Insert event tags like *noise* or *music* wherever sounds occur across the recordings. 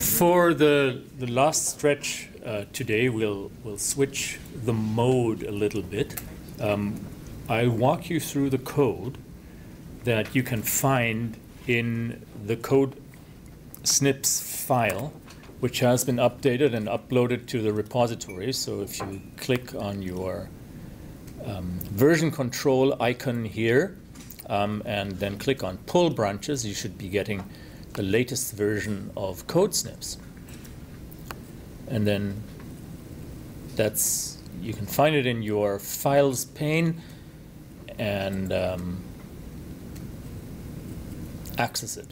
For the, the last stretch uh, today, we'll, we'll switch the mode a little bit. Um, I'll walk you through the code that you can find in the code snips file, which has been updated and uploaded to the repository. So if you click on your um, version control icon here um, and then click on pull branches, you should be getting the latest version of code snips. And then that's, you can find it in your files pane and um, access it.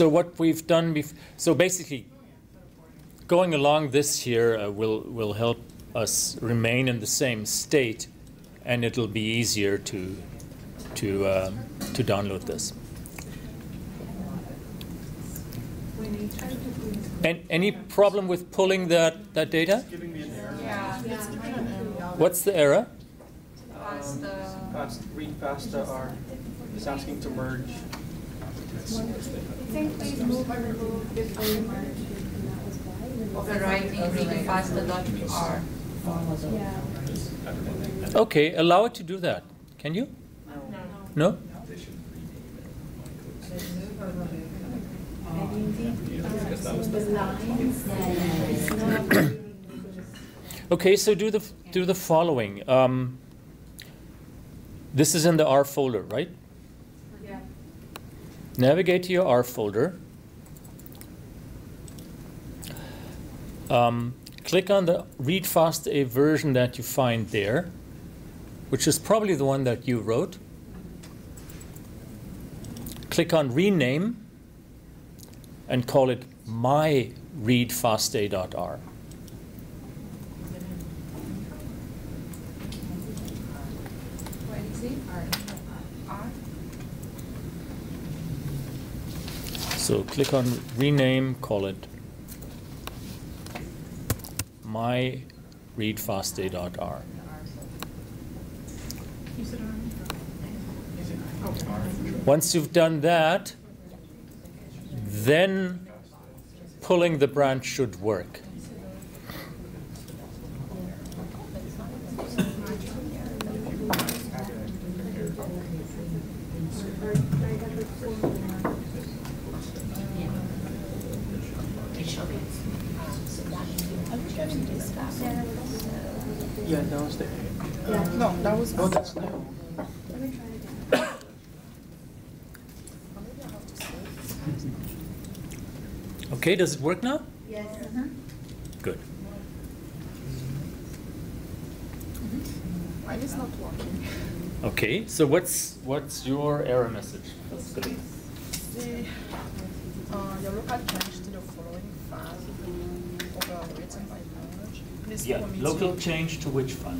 So what we've done, bef- so basically, going along this here uh, will will help us remain in the same state, and it'll be easier to to um, to download this. And any problem with pulling that that data? Yeah. What's the error? Past the, Past, read past the R. It's asking to merge. Think please move or remove before you merge. overwriting read faster dot R. Okay, allow it to do that. Can you? No? Okay, so do the do the following. Um, this is in the R folder, right? Navigate to your R folder. Um, click on the read fast a version that you find there, which is probably the one that you wrote. Click on rename and call it my readfasta.r. Where is it? R? So click on rename, call it my readfasta.r. Once you've done that, then pulling the branch should work. Yeah, that was the. No, that was. Oh, that's new. Okay, does it work now? Yes. Good. Mine is not working. Okay, so what's what's your error message? That's good. The, uh, your local change to the following file overwritten by merge. Please Yeah, local your, change to which file?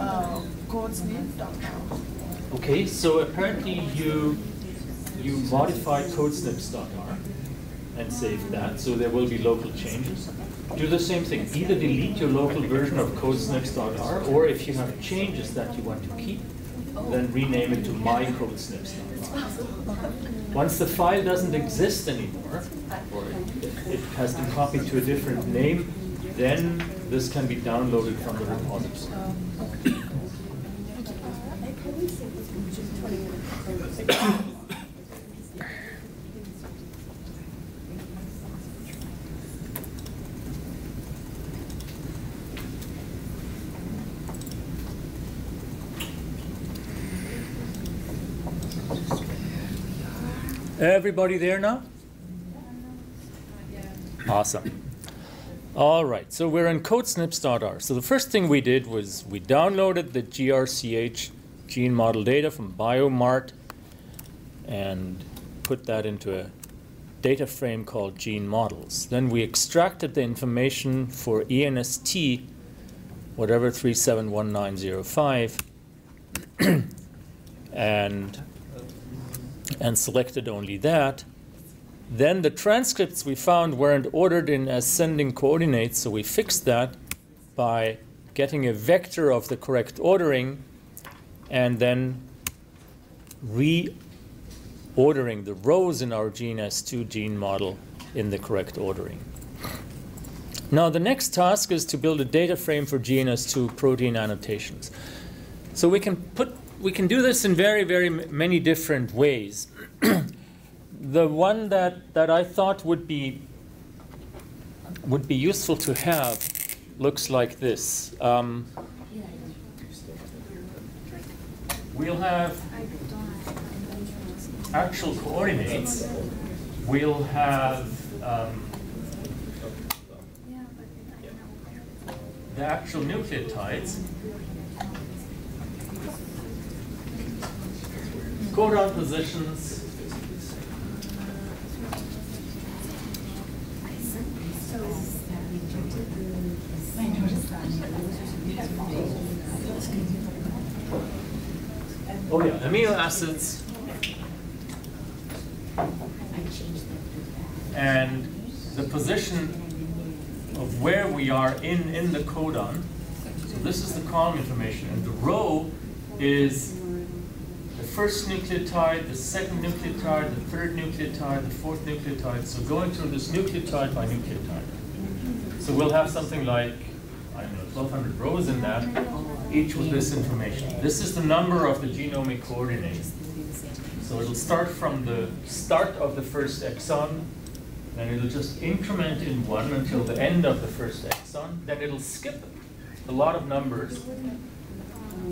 uh, codesnip.r. Okay, so apparently you you modified codesnips.r and saved that, so there will be local changes. Do the same thing. Either delete your local version of codesnips.r, or if you have changes that you want to keep, then rename it to my codesnips.r. Once the file doesn't exist anymore, or it has been copied to a different name, then this can be downloaded from the repository. Everybody there now? Awesome. All right, so we're in codesnips.r. So the first thing we did was we downloaded the GRCH gene model data from BioMart and put that into a data frame called gene models. Then we extracted the information for ENST, whatever 371905, *clears throat* and, and selected only that, then the transcripts we found weren't ordered in ascending coordinates, so we fixed that by getting a vector of the correct ordering and then reordering the rows in our GNAS2 gene model in the correct ordering. Now, the next task is to build a data frame for GNAS2 protein annotations. So we can put we can do this in very, very many different ways. *clears throat* the one that, that I thought would be would be useful to have looks like this. Um, we'll have actual coordinates. We'll have um, the actual nucleotides. Codon positions. Oh yeah, amino acids. And the position of where we are in, in the codon. So this is the column information. And the row is first nucleotide, the second nucleotide, the third nucleotide, the fourth nucleotide. So going through this nucleotide by nucleotide. So we'll have something like, I don't know, 1,200 rows in that, each with this information. This is the number of the genomic coordinates. So it'll start from the start of the first exon, then it'll just increment in one until the end of the first exon. Then it'll skip a lot of numbers.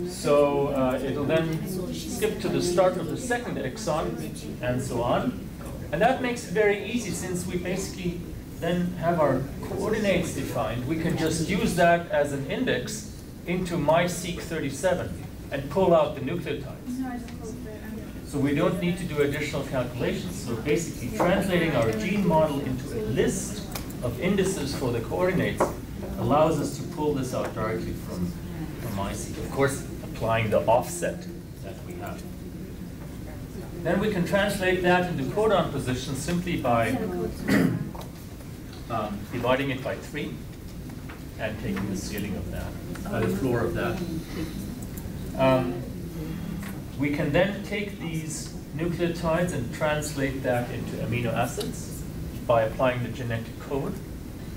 So uh, it'll then skip to the start of the second exon, and so on. And that makes it very easy since we basically then have our coordinates defined. We can just use that as an index into mySeq37 and pull out the nucleotides. So we don't need to do additional calculations. So basically translating our gene model into a list of indices for the coordinates allows us to pull this out directly from, Of course, applying the offset that we have. Then we can translate that into codon position simply by *coughs* um, dividing it by 3 and taking the ceiling of that, uh, the floor of that. Um, we can then take these nucleotides and translate that into amino acids by applying the genetic code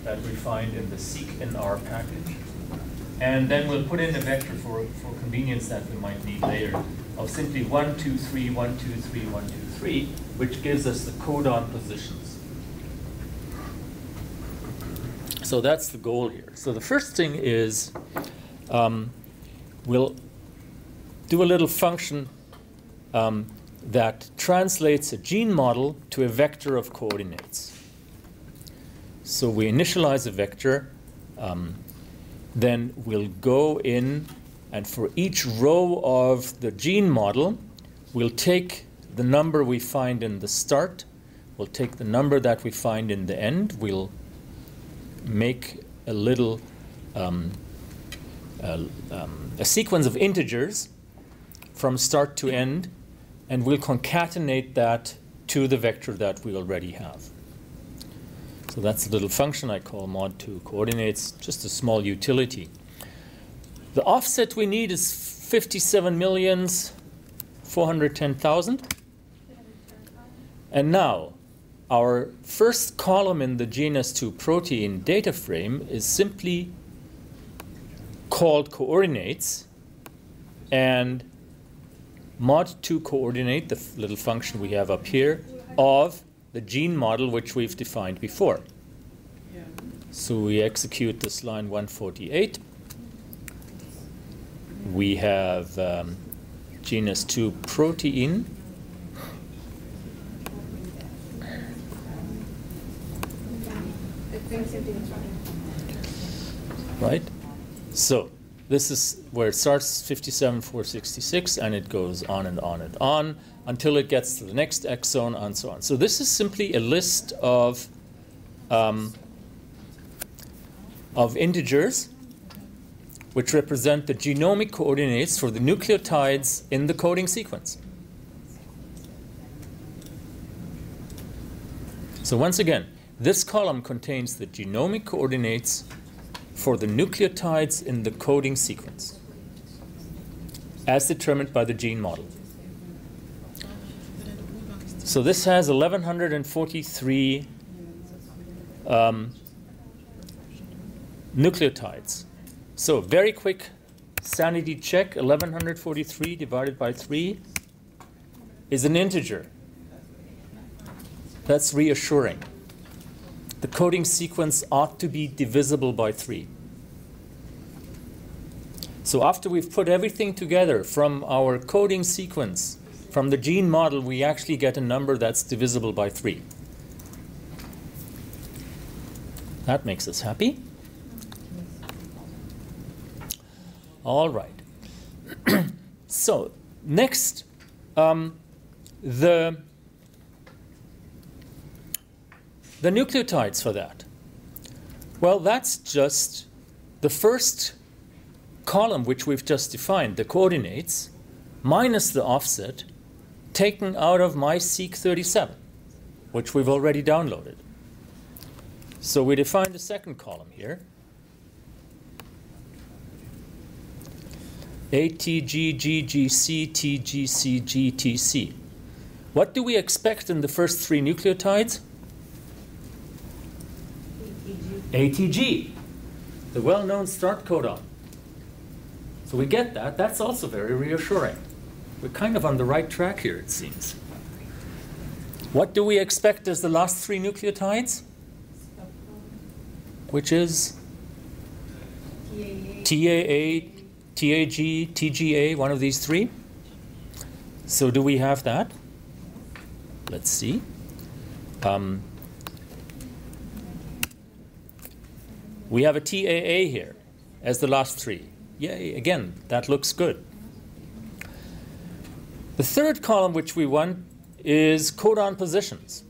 that we find in the seqinr package. And then we'll put in a vector for, for convenience that we might need later of simply 1, 2, 3, 1, 2, 3, 1, 2, 3, which gives us the codon positions. So that's the goal here. So the first thing is um, we'll do a little function um, that translates a gene model to a vector of coordinates. So we initialize a vector, um, then we'll go in and for each row of the gene model, we'll take the number we find in the start, we'll take the number that we find in the end, we'll make a little um, um, a sequence of integers from start to end, and we'll concatenate that to the vector that we already have. So that's a little function I call mod2 coordinates, just a small utility. The offset we need is 57 millions 410,000. And now, our first column in the GNAS2 protein data frame is simply called coordinates and mod2 coordinate, the little function we have up here, of the gene model which we've defined before. So we execute this line 148. We have um, GNAS2 protein. Right? So this is where it starts 57466 and it goes on and on and on until it gets to the next exon and so on. So this is simply a list of um, of integers which represent the genomic coordinates for the nucleotides in the coding sequence. So once again, this column contains the genomic coordinates for the nucleotides in the coding sequence, as determined by the gene model. So this has 1143 um, nucleotides. So very quick sanity check, 1143 divided by 3 is an integer. That's reassuring. The coding sequence ought to be divisible by 3. So after we've put everything together from our coding sequence, from the gene model, we actually get a number that's divisible by 3. That makes us happy. All right. *clears throat* so next, um, the the nucleotides for that. Well, that's just the first column which we've just defined, the coordinates, minus the offset, taken out of my Seq 37, which we've already downloaded. So we define the second column here. ATGGGC TGC What do we expect in the first three nucleotides? ATG, the well-known start codon. So we get that. That's also very reassuring. We're kind of on the right track here, it seems. What do we expect as the last three nucleotides? Which is TAA, TAG, TGA, one of these three. So do we have that? Let's see. Um, we have a TAA here as the last three. Yay, again, that looks good. The third column which we want is codon positions.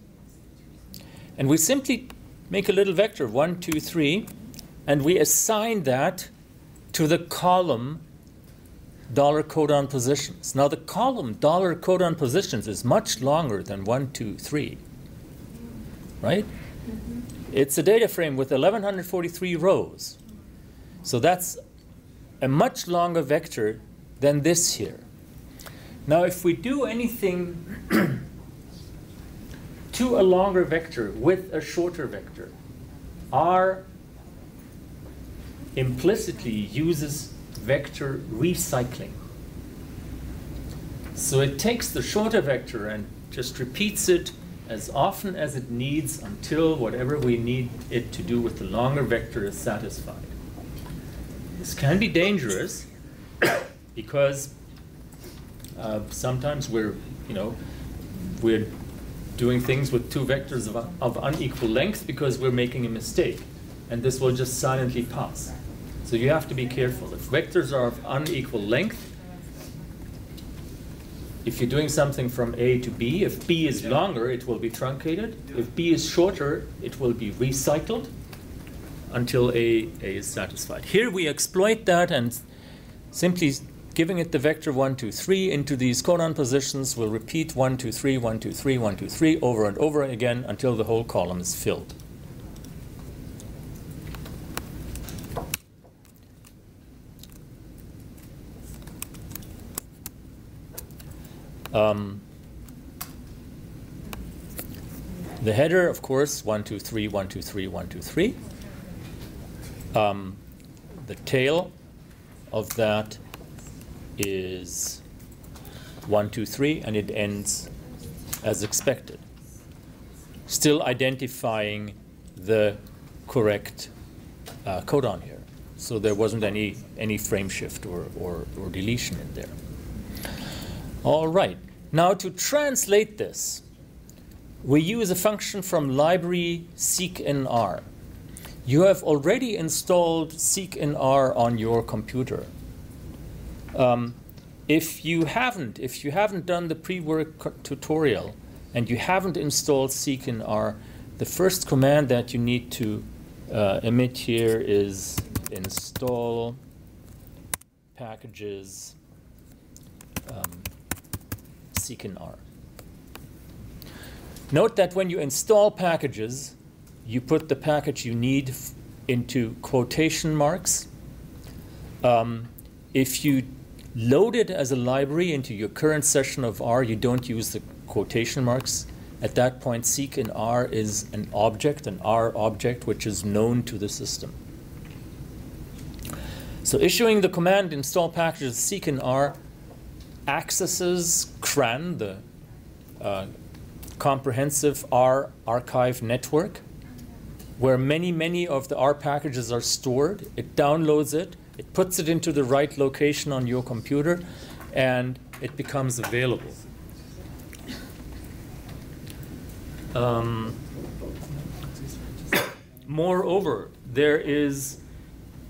And we simply make a little vector, one, two, three, and we assign that to the column dollar codon positions. Now the column dollar codon positions is much longer than one, two, three, right? Mm-hmm. It's a data frame with 1143 rows. So that's a much longer vector than this here. Now, if we do anything *clears throat* to a longer vector with a shorter vector, R implicitly uses vector recycling. So it takes the shorter vector and just repeats it as often as it needs until whatever we need it to do with the longer vector is satisfied. This can be dangerous because uh, sometimes we're, you know, we're doing things with two vectors of, of unequal length because we're making a mistake. And this will just silently pass. So you have to be careful. If vectors are of unequal length, if you're doing something from A to B, if B is longer, it will be truncated. If B is shorter, it will be recycled until A, A is satisfied. Here we exploit that and simply giving it the vector 1, 2, 3 into these codon positions will repeat 1, 2, 3, 1, 2, 3, 1, 2, 3 over and over again until the whole column is filled. Um, the header, of course, 1, 2, 3, 1, 2, 3, 1, 2, 3. Um, the tail of that is 1, 2, 3, and it ends as expected. Still identifying the correct uh, codon here. So there wasn't any, any frame shift or, or, or deletion in there. All right. Now to translate this, we use a function from library seqinr. You have already installed seqinr on your computer. Um, if you haven't, if you haven't done the pre-work tutorial and you haven't installed seqinr, the first command that you need to uh, emit here is install packages um, in R. Note that when you install packages, you put the package you need into quotation marks. Um, if you load it as a library into your current session of R, you don't use the quotation marks. At that point, seqinr is an object, an R object, which is known to the system. So issuing the command install packages seqinr accesses CRAN, the uh, comprehensive R archive network, where many, many of the R packages are stored. It downloads it, it puts it into the right location on your computer, and it becomes available. Um, moreover, there is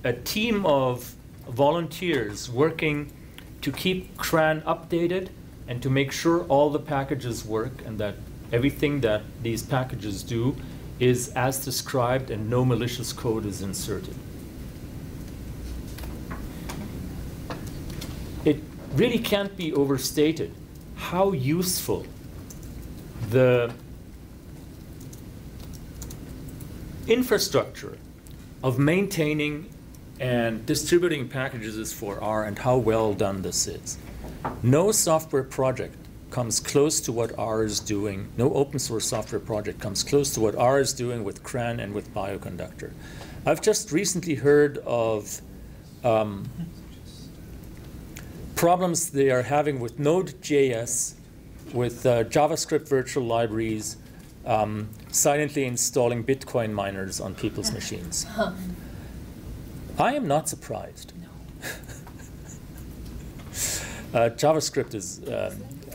a team of volunteers working to keep CRAN updated and to make sure all the packages work and that everything that these packages do is as described and no malicious code is inserted. It really can't be overstated how useful the infrastructure of maintaining and distributing packages is for R and how well done this is. No software project comes close to what R is doing. No open source software project comes close to what R is doing with CRAN and with Bioconductor. I've just recently heard of um, problems they are having with Node.js, with uh, JavaScript virtual libraries, um, silently installing Bitcoin miners on people's *laughs* machines. I am not surprised. *laughs* uh, JavaScript is uh,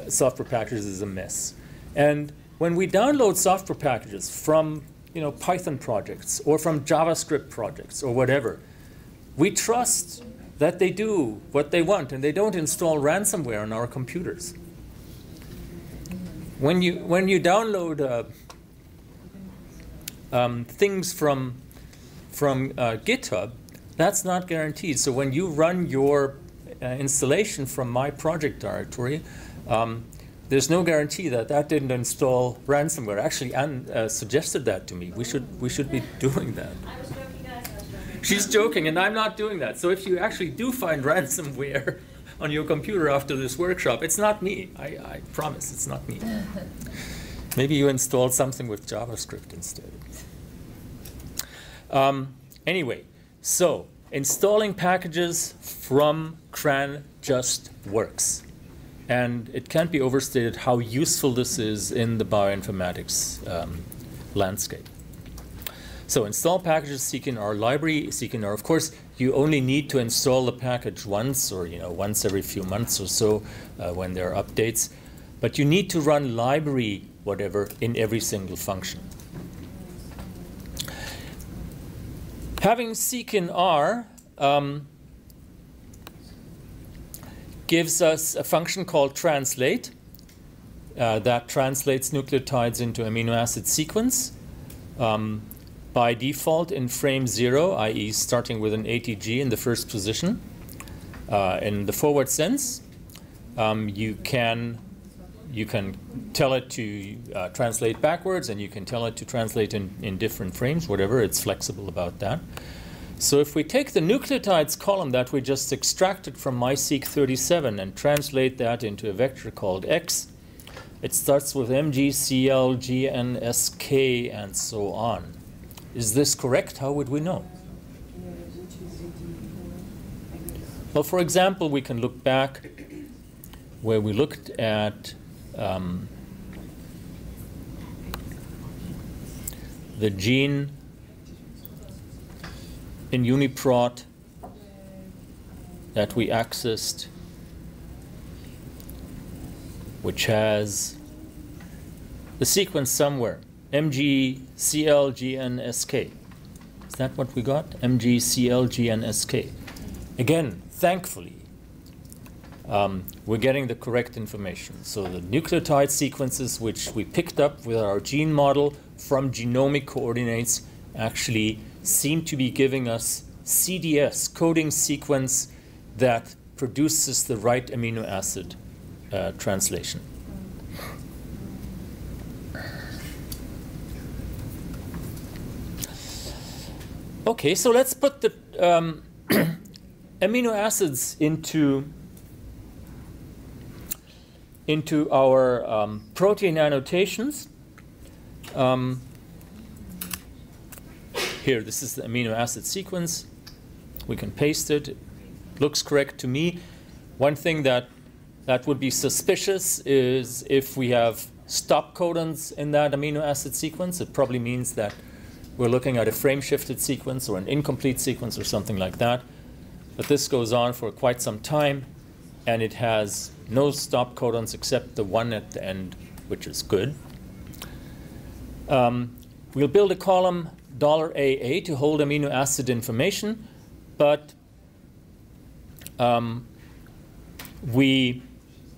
software packages is a mess, and when we download software packages from you know Python projects or from JavaScript projects or whatever, we trust that they do what they want and they don't install ransomware on our computers. When you when you download uh, um, things from from uh, GitHub, that's not guaranteed. So when you run your uh, installation from my project directory, um, there's no guarantee that that didn't install ransomware. Actually, Anne uh, suggested that to me. We should we should be *laughs* doing that. I was joking, guys. I was joking. She's joking, and I'm not doing that. So if you actually do find *laughs* ransomware on your computer after this workshop, it's not me. I, I promise, it's not me. *laughs* Maybe you installed something with JavaScript instead. Um, anyway, so installing packages from CRAN just works. And it can't be overstated how useful this is in the bioinformatics um, landscape. So install packages our library, our, of course, you only need to install the package once or you know once every few months or so uh, when there are updates. But you need to run library whatever in every single function. Having seqinr um, gives us a function called translate uh, that translates nucleotides into amino acid sequence. Um, by default in frame zero, i.e., starting with an ATG in the first position. Uh, in the forward sense, um, you can you can tell it to uh, translate backwards, and you can tell it to translate in, in different frames, whatever. It's flexible about that. So if we take the nucleotides column that we just extracted from MySeq37 and translate that into a vector called X, it starts with MG, CL, GN, SK, and so on. Is this correct? How would we know? Well, for example, we can look back where we looked at um, the gene in UniProt that we accessed, which has the sequence somewhere. MG, CL, GN, SK. Is that what we got? MG, CL, GN, SK. Again, thankfully, um, we're getting the correct information. So the nucleotide sequences which we picked up with our gene model from genomic coordinates actually seem to be giving us CDS, coding sequence that produces the right amino acid uh, translation. Okay, so let's put the um, *clears throat* amino acids into into our um, protein annotations. Um, here, this is the amino acid sequence. We can paste it. Looks correct to me. One thing that that would be suspicious is if we have stop codons in that amino acid sequence. It probably means that we're looking at a frame shifted sequence or an incomplete sequence or something like that. But this goes on for quite some time and it has no stop codons except the one at the end, which is good. Um, we'll build a column $AA to hold amino acid information, but um, we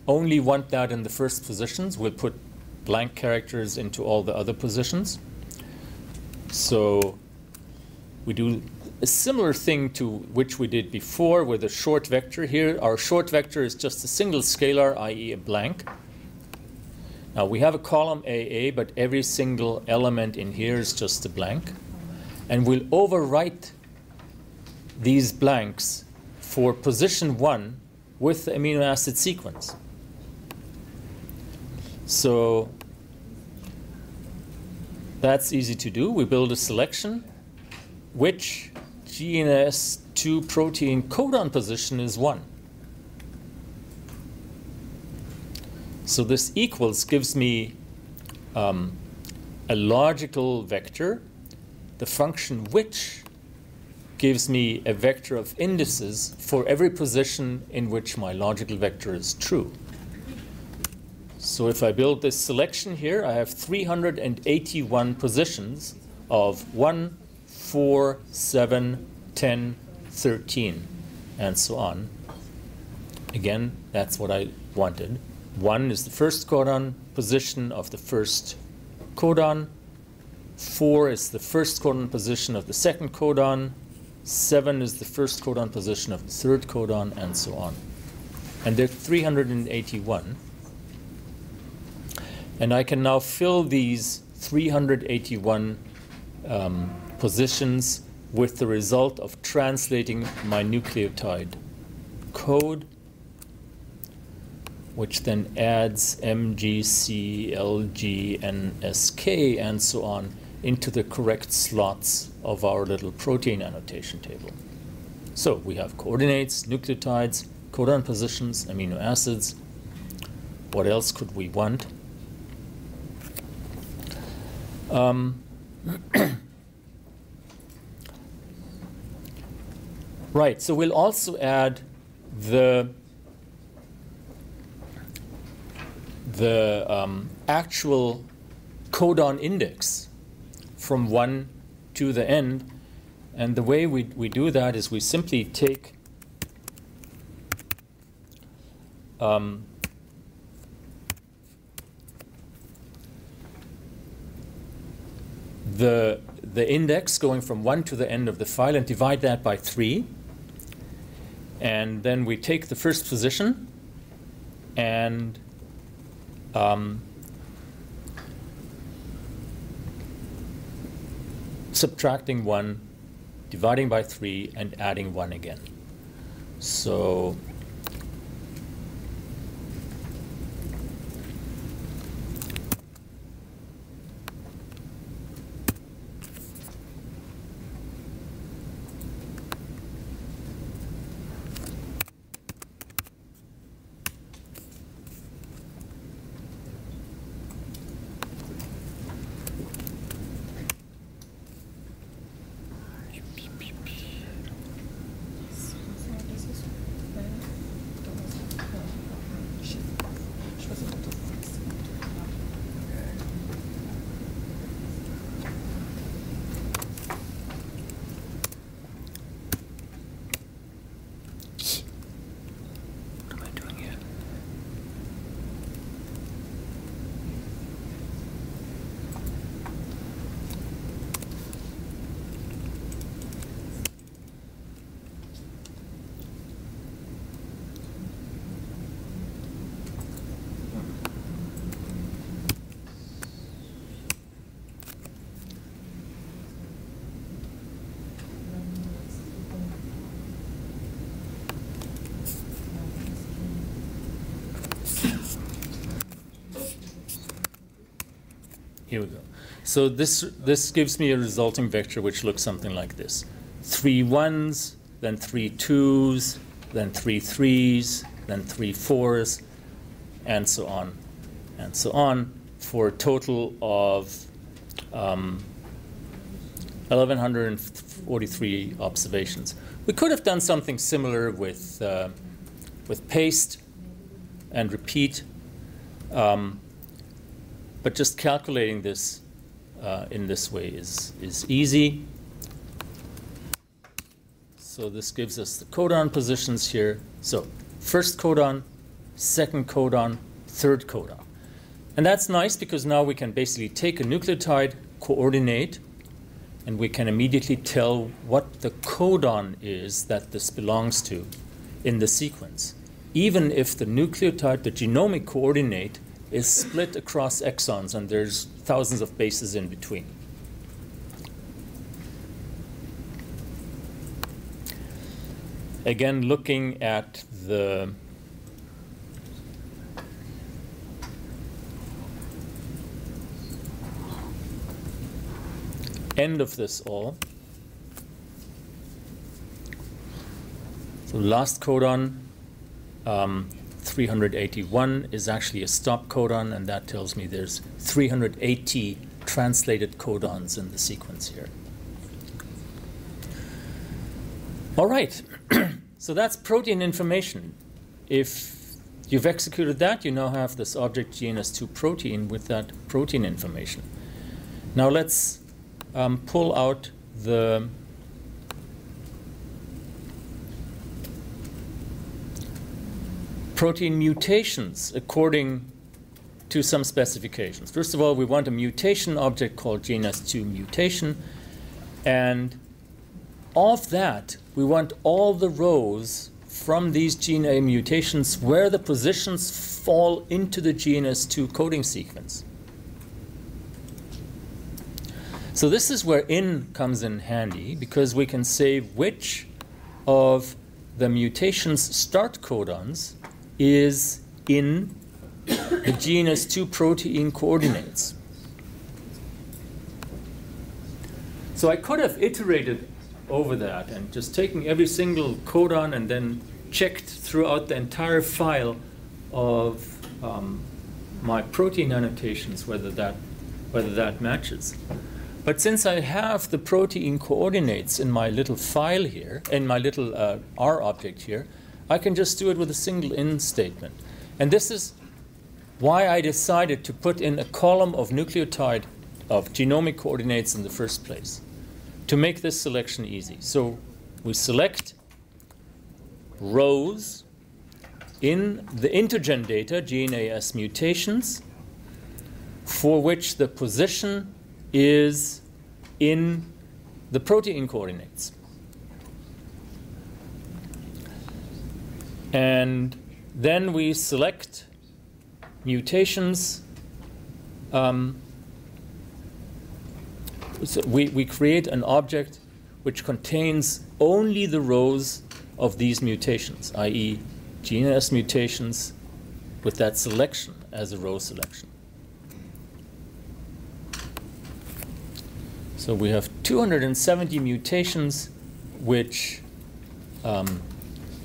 only want that in the first positions. We'll put blank characters into all the other positions. So we do a similar thing to which we did before with a short vector here. Our short vector is just a single scalar, i.e. a blank. Now we have a column AA, but every single element in here is just a blank. And we'll overwrite these blanks for position one with the amino acid sequence. So that's easy to do. We build a selection which GNAS2 protein codon position is 1. So this equals gives me um, a logical vector. The function which gives me a vector of indices for every position in which my logical vector is true. So if I build this selection here, I have 381 positions of 1, 4, 7, 10, 13, and so on. Again, that's what I wanted. 1 is the first codon position of the first codon. 4 is the first codon position of the second codon. 7 is the first codon position of the third codon, and so on. And there are 381. And I can now fill these 381 um, positions with the result of translating my nucleotide code, which then adds M, G, C, L, G, N, S, K, and so on into the correct slots of our little protein annotation table. So we have coordinates, nucleotides, codon positions, amino acids. What else could we want? Um, *clears throat* right, so we'll also add the the um, actual codon index from 1 to the end. And the way we, we do that is we simply take um, the, the index going from 1 to the end of the file and divide that by 3. And then we take the first position and um, subtracting 1, dividing by 3, and adding 1 again. So So this, this gives me a resulting vector which looks something like this. Three ones, then three twos, then three threes, then three fours, and so on, and so on, for a total of um, 1,143 observations. We could have done something similar with, uh, with paste and repeat, um, but just calculating this uh, in this way is, is easy. So this gives us the codon positions here. So first codon, second codon, third codon. And that's nice because now we can basically take a nucleotide coordinate and we can immediately tell what the codon is that this belongs to in the sequence, even if the nucleotide, the genomic coordinate, is split across exons and there's thousands of bases in between. Again, looking at the end of this all. So last codon, um, 381 is actually a stop codon, and that tells me there's 380 translated codons in the sequence here. All right, *clears throat* so that's protein information. If you've executed that, you now have this object GNAS2 protein with that protein information. Now let's um, pull out the protein mutations according to some specifications. First of all, we want a mutation object called GNAS2 mutation, and of that, we want all the rows from these GNA mutations where the positions fall into the GNAS2 coding sequence. So this is where in comes in handy because we can say which of the mutation's start codons is in the GNAS2 protein coordinates. So I could have iterated over that and just taken every single codon and then checked throughout the entire file of um, my protein annotations whether that, whether that matches. But since I have the protein coordinates in my little file here, in my little uh, R object here, I can just do it with a single in statement. And this is why I decided to put in a column of nucleotide of genomic coordinates in the first place, to make this selection easy. So we select rows in the intergen data, GNAS mutations, for which the position is in the protein coordinates. And then we select mutations. Um, so we, we create an object which contains only the rows of these mutations, i.e., GNAS mutations with that selection as a row selection. So we have 270 mutations which um,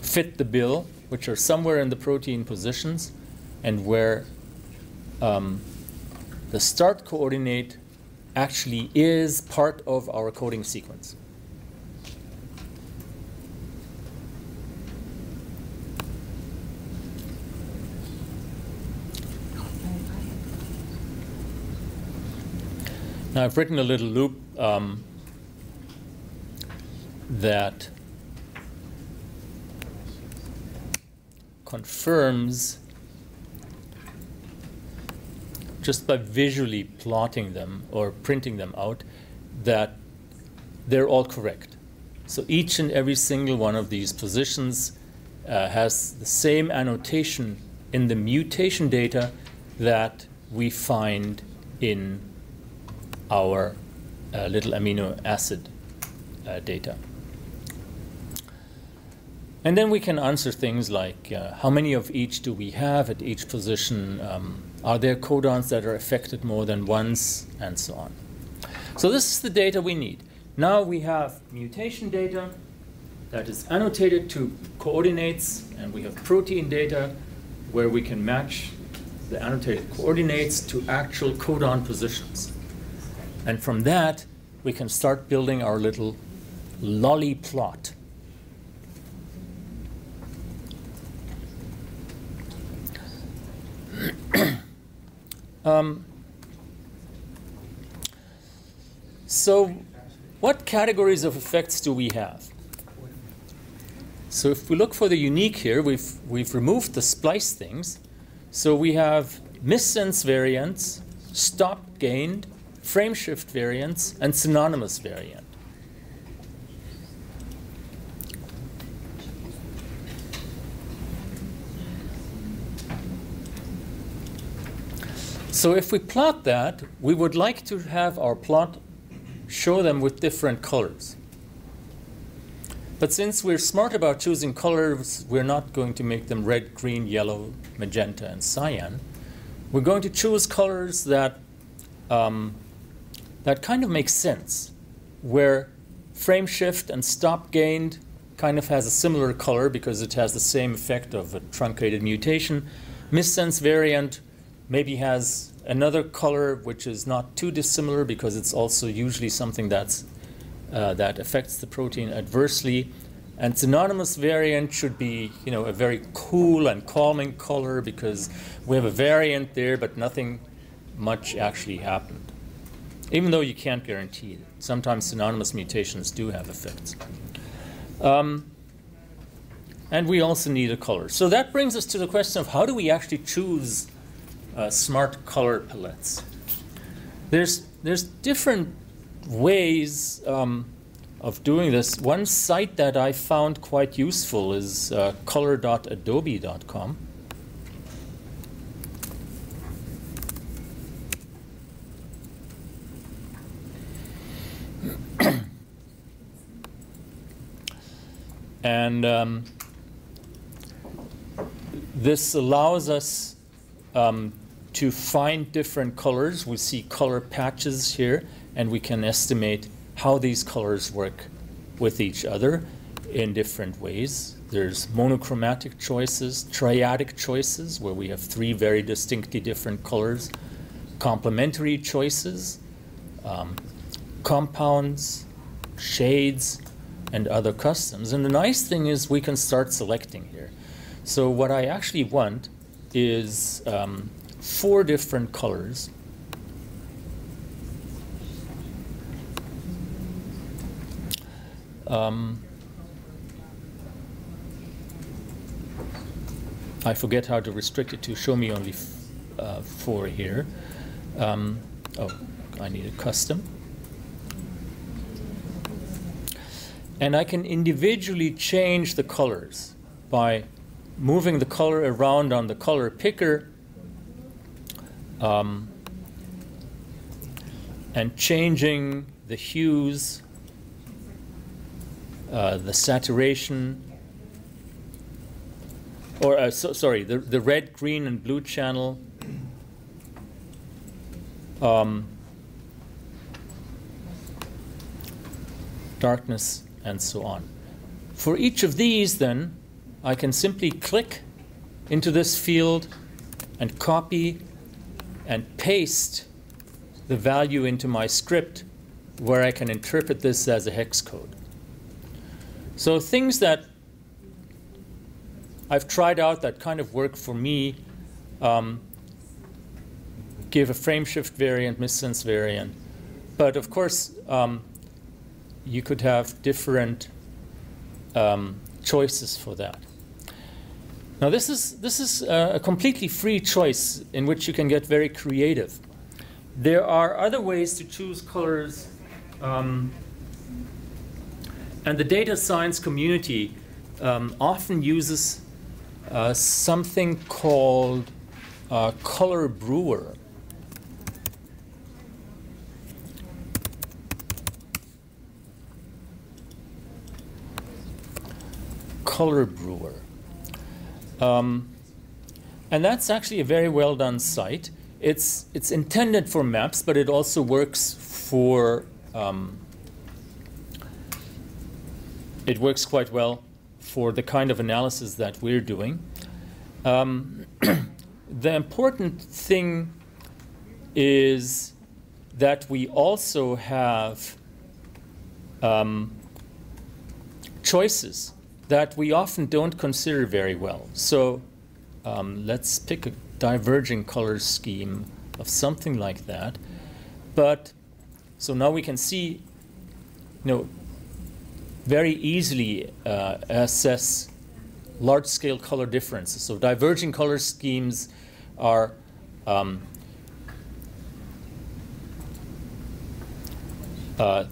fit the bill, which are somewhere in the protein positions, and where um, the start coordinate actually is part of our coding sequence. Now I've written a little loop um, that confirms just by visually plotting them or printing them out that they're all correct. So each and every single one of these positions uh, has the same annotation in the mutation data that we find in our uh, little amino acid uh, data. And then we can answer things like uh, how many of each do we have at each position, um, Are there codons that are affected more than once, and so on? So this is the data we need. Now we have mutation data that is annotated to coordinates, and we have protein data where we can match the annotated coordinates to actual codon positions. And from that, we can start building our little lolly plot. Um, so, what categories of effects do we have? So, if we look for the unique here, we've, we've removed the splice things. So, we have missense variants, stop gained, frame shift variants, and synonymous variant. So if we plot that, we would like to have our plot show them with different colors. But since we're smart about choosing colors, we're not going to make them red, green, yellow, magenta, and cyan. We're going to choose colors that, um, that kind of make sense, where frame shift and stop gained kind of has a similar color because it has the same effect of a truncated mutation. Missense variant maybe has another color which is not too dissimilar because it's also usually something that's, uh, that affects the protein adversely. And synonymous variant should be, you know, a very cool and calming color because we have a variant there, but nothing much actually happened. Even though you can't guarantee it. Sometimes synonymous mutations do have effects. Um, and we also need a color. So that brings us to the question of how do we actually choose uh, smart color palettes. There's, there's different ways um, of doing this. One site that I found quite useful is uh, color.adobe.com. *clears throat* and um, this allows us um, to find different colors. We see color patches here, and we can estimate how these colors work with each other in different ways. There's monochromatic choices, triadic choices, where we have three very distinctly different colors, complementary choices, um, compounds, shades, and other customs. And the nice thing is we can start selecting here. So what I actually want is um, four different colors. Um, I forget how to restrict it to show me only uh, four here. Um, oh, I need a custom. And I can individually change the colors by moving the color around on the color picker um, and changing the hues, uh, the saturation, or uh, so, sorry, the, the red, green, and blue channel. Um, darkness, and so on. For each of these, then, I can simply click into this field and copy and paste the value into my script where I can interpret this as a hex code. So things that I've tried out that kind of work for me um, give a frame shift variant, missense variant. But of course, um, you could have different um, choices for that. Now this is, this is a completely free choice in which you can get very creative. There are other ways to choose colors um, and the data science community um, often uses uh, something called uh, Color Brewer. Color Brewer. Um, and that's actually a very well done site. It's, it's intended for maps, but it also works for, um, it works quite well for the kind of analysis that we're doing. Um, *clears throat* the important thing is that we also have um, choices that we often don't consider very well. So um, let's pick a diverging color scheme of something like that. But so now we can see, you know, very easily uh, assess large-scale color differences. So diverging color schemes are um, uh,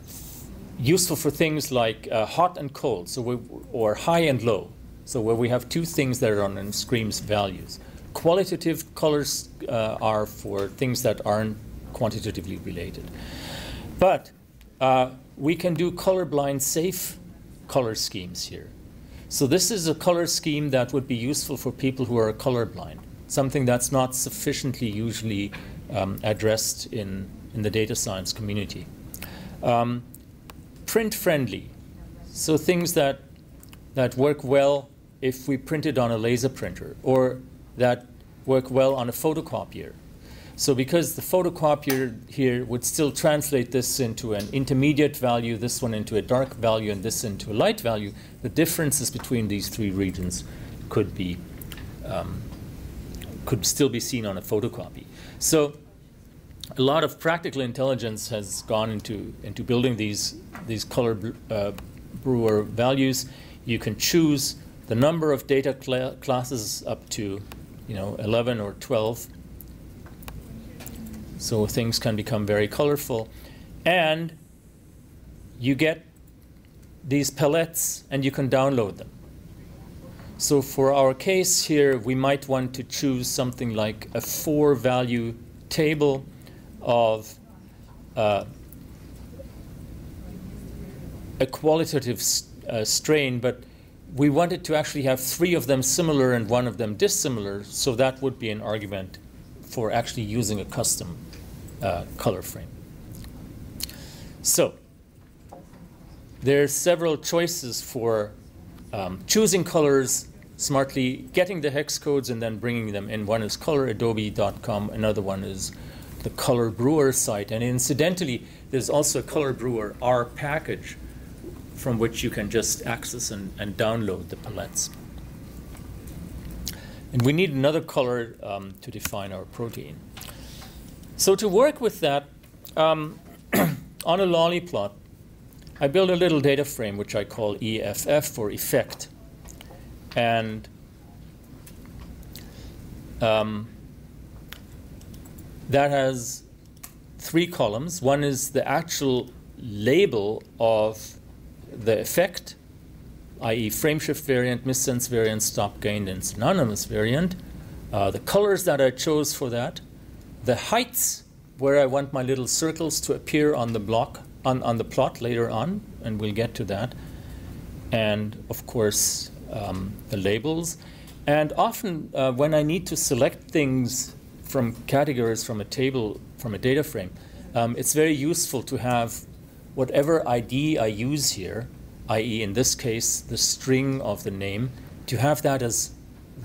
useful for things like uh, hot and cold, so we, or high and low. So where we have two things that are on screams values. Qualitative colors uh, are for things that aren't quantitatively related. But uh, we can do colorblind safe color schemes here. So this is a color scheme that would be useful for people who are colorblind, something that's not sufficiently usually um, addressed in, in the data science community. Um, print friendly, so things that, that work well if we print it on a laser printer or that work well on a photocopier. So because the photocopier here would still translate this into an intermediate value, this one into a dark value, and this into a light value, the differences between these three regions could be um, could still be seen on a photocopy. So a lot of practical intelligence has gone into into building these these color uh, brewer values. You can choose the number of data cl classes up to you know 11 or 12 so things can become very colorful. And you get these palettes and you can download them. So for our case here, we might want to choose something like a four value table of uh, a qualitative uh, strain, but we wanted to actually have three of them similar and one of them dissimilar, so that would be an argument for actually using a custom uh, color frame. So there are several choices for um, choosing colors smartly, getting the hex codes and then bringing them in. One is coloradobe.com, another one is the Color Brewer site. And incidentally, there's also a Color Brewer R package from which you can just access and, and download the palettes. And we need another color um, to define our protein. So to work with that, um, *clears throat* on a lollyplot, I build a little data frame which I call EFF for effect. And um, that has three columns. One is the actual label of the effect, i.e. frameshift variant, missense variant, stop gain, and synonymous variant. Uh, the colors that I chose for that, the heights where I want my little circles to appear on the block on, on the plot later on, and we'll get to that. And of course, um, the labels. And often, uh, when I need to select things from categories from a table, from a data frame, um, it's very useful to have whatever ID I use here, i.e., in this case, the string of the name, to have that as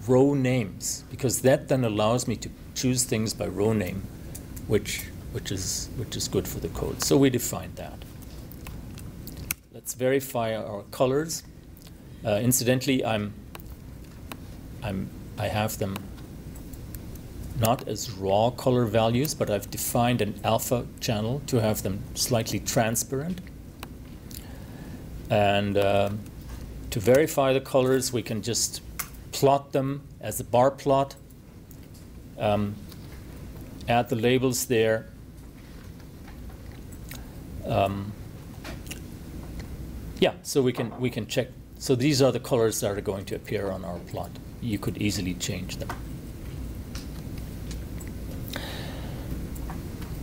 row names, because that then allows me to choose things by row name, which, which, is, which is good for the code. So we defined that. Let's verify our colors. Uh, incidentally, I'm, I'm, I have them not as raw color values, but I've defined an alpha channel to have them slightly transparent. And uh, to verify the colors, we can just plot them as a bar plot um, add the labels there. Um, yeah, so we can we can check. So these are the colors that are going to appear on our plot. You could easily change them.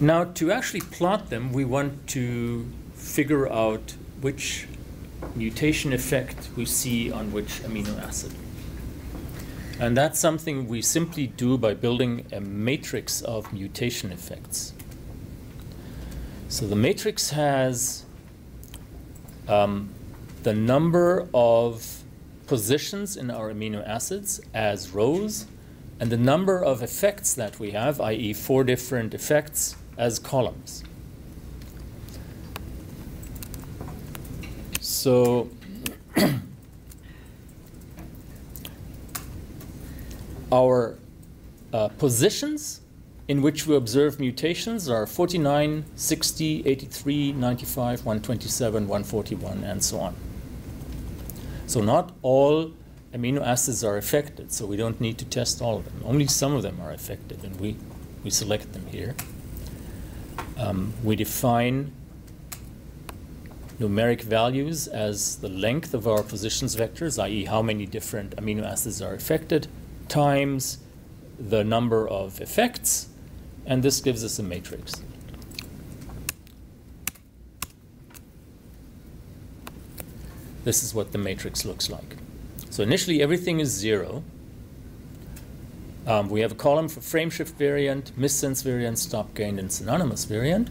Now, to actually plot them, we want to figure out which mutation effect we see on which amino acid. And that's something we simply do by building a matrix of mutation effects. So the matrix has um, the number of positions in our amino acids as rows and the number of effects that we have, i.e., four different effects, as columns. So *clears throat* our uh, positions in which we observe mutations are 49, 60, 83, 95, 127, 141, and so on. So not all amino acids are affected, so we don't need to test all of them. Only some of them are affected, and we, we select them here. Um, we define numeric values as the length of our positions vectors, i.e. how many different amino acids are affected, times the number of effects, and this gives us a matrix. This is what the matrix looks like. So initially everything is zero. Um, we have a column for frameshift variant, missense variant, stop gain, and synonymous variant.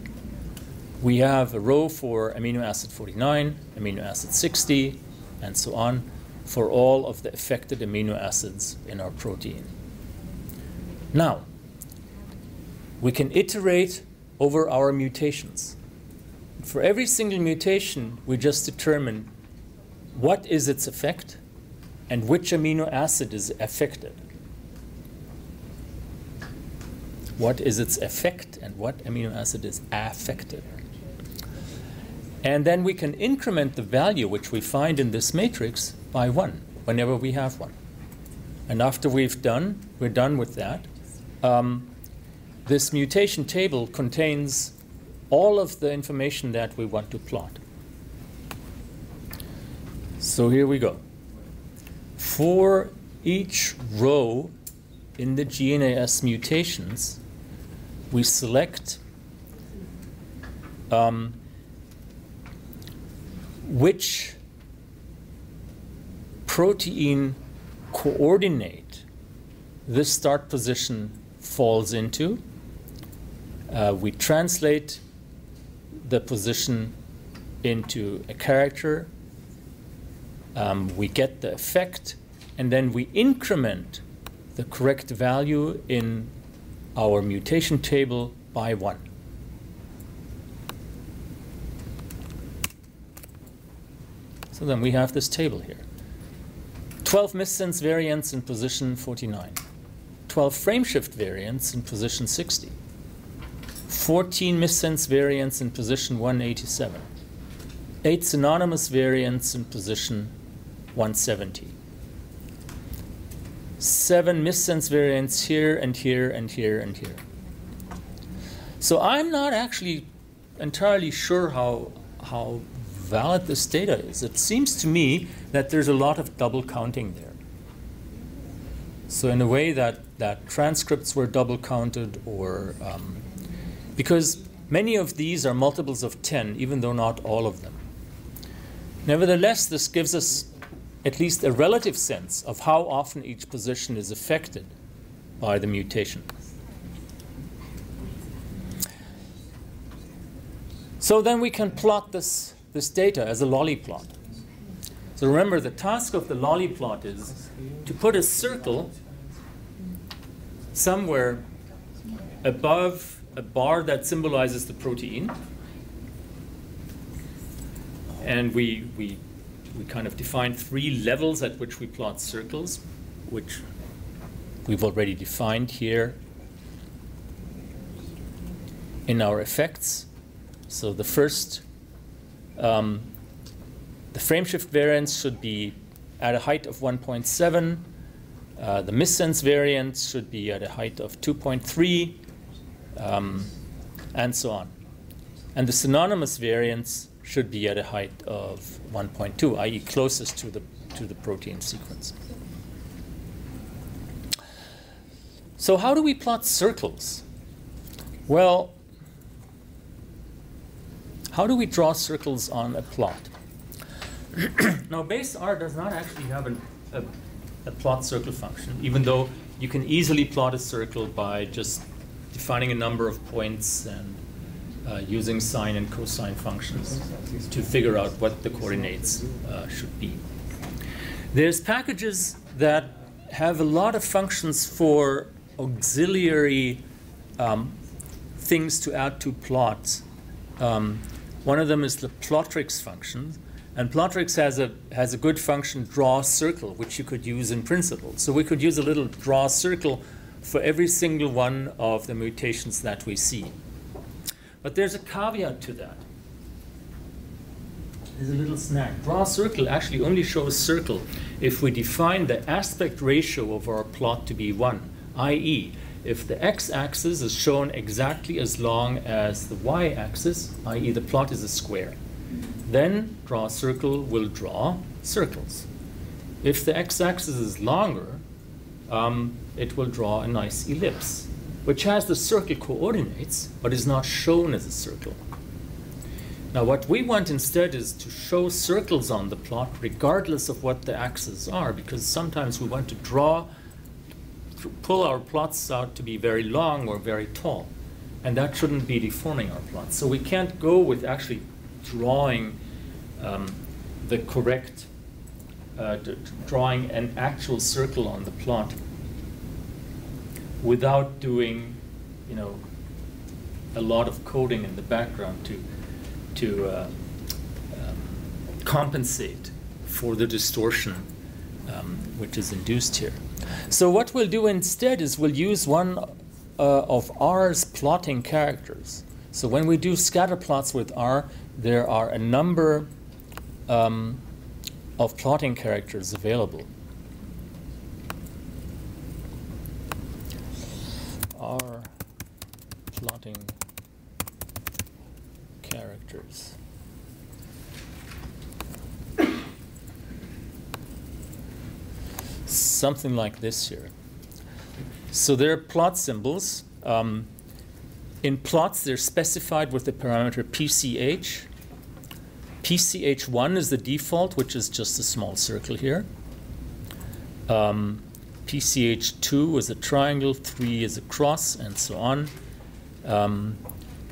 We have a row for amino acid 49, amino acid 60, and so on for all of the affected amino acids in our protein. Now, we can iterate over our mutations. For every single mutation, we just determine what is its effect and which amino acid is affected. What is its effect and what amino acid is affected. And then we can increment the value which we find in this matrix by one whenever we have one. And after we've done, we're done with that. Um, this mutation table contains all of the information that we want to plot. So here we go. For each row in the GNAS mutations, we select um, which protein coordinate this start position falls into. Uh, we translate the position into a character. Um, we get the effect, and then we increment the correct value in our mutation table by one. So then we have this table here. 12 missense variants in position 49. 12 frameshift variants in position 60. 14 missense variants in position 187. 8 synonymous variants in position 170. 7 missense variants here and here and here and here. So I'm not actually entirely sure how, how valid this data is. It seems to me that there's a lot of double counting there. So in a way that, that transcripts were double counted or um, because many of these are multiples of 10, even though not all of them. Nevertheless, this gives us at least a relative sense of how often each position is affected by the mutation. So then we can plot this this data as a lollyplot. So remember, the task of the lollyplot is to put a circle somewhere above a bar that symbolizes the protein. And we, we, we kind of define three levels at which we plot circles, which we've already defined here in our effects. So the first um, the frameshift variance should be at a height of 1.7. Uh, the missense variance should be at a height of 2.3, um, and so on. And the synonymous variance should be at a height of 1.2, i.e. closest to the, to the protein sequence. So how do we plot circles? Well, how do we draw circles on a plot? *clears throat* now, base R does not actually have an, a a plot circle function, even though you can easily plot a circle by just defining a number of points and uh, using sine and cosine functions to figure out what the coordinates uh, should be. There's packages that have a lot of functions for auxiliary um, things to add to plots. Um, one of them is the plotrix function, and plotrix has a has a good function draw circle, which you could use in principle. So we could use a little draw circle for every single one of the mutations that we see. But there's a caveat to that. There's a little snag. Draw circle actually only shows circle if we define the aspect ratio of our plot to be 1, i.e., if the x-axis is shown exactly as long as the y-axis, i.e. the plot is a square, then draw circle will draw circles. If the x-axis is longer, um, it will draw a nice ellipse, which has the circle coordinates, but is not shown as a circle. Now what we want instead is to show circles on the plot regardless of what the axes are, because sometimes we want to draw, pull our plots out to be very long or very tall. And that shouldn't be deforming our plots. So we can't go with actually drawing um, the correct, uh, drawing an actual circle on the plot without doing, you know, a lot of coding in the background to to uh, um, compensate for the distortion um, which is induced here. So what we'll do instead is we'll use one uh, of R's plotting characters. So when we do scatter plots with R, there are a number um, of plotting characters available. R plotting characters. Something like this here. So there are plot symbols. Um, in plots, they're specified with the parameter PCH. PCH1 is the default, which is just a small circle here. Um, PCH2 is a triangle, 3 is a cross, and so on. Um,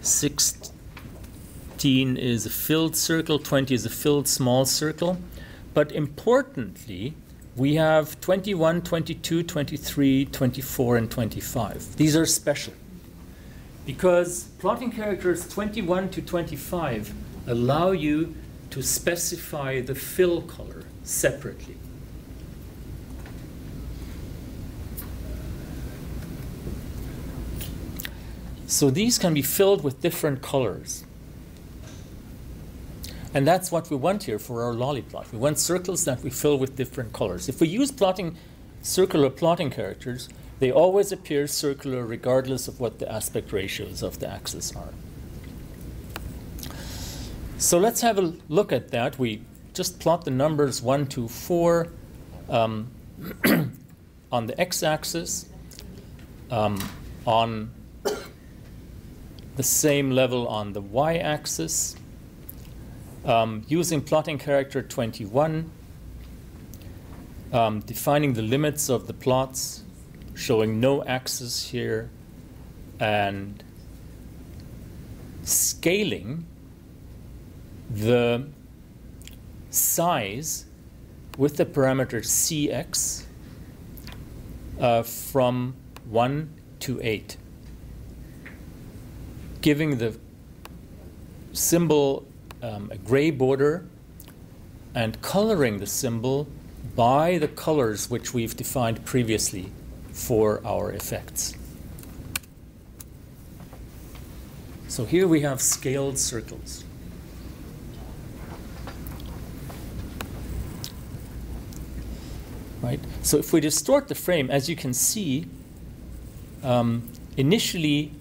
6 15 is a filled circle, 20 is a filled small circle. But importantly, we have 21, 22, 23, 24, and 25. These are special because plotting characters 21 to 25 allow you to specify the fill color separately. So these can be filled with different colors. And that's what we want here for our lollyplot. We want circles that we fill with different colors. If we use plotting circular plotting characters, they always appear circular regardless of what the aspect ratios of the axis are. So let's have a look at that. We just plot the numbers 1, 2, 4 um, *clears throat* on the x-axis, um, on the same level on the y-axis, um, using plotting character 21, um, defining the limits of the plots, showing no axis here, and scaling the size with the parameter cex uh, from 1 to 8, giving the symbol um, a gray border and coloring the symbol by the colors which we've defined previously for our effects. So here we have scaled circles. Right? So if we distort the frame, as you can see, um, initially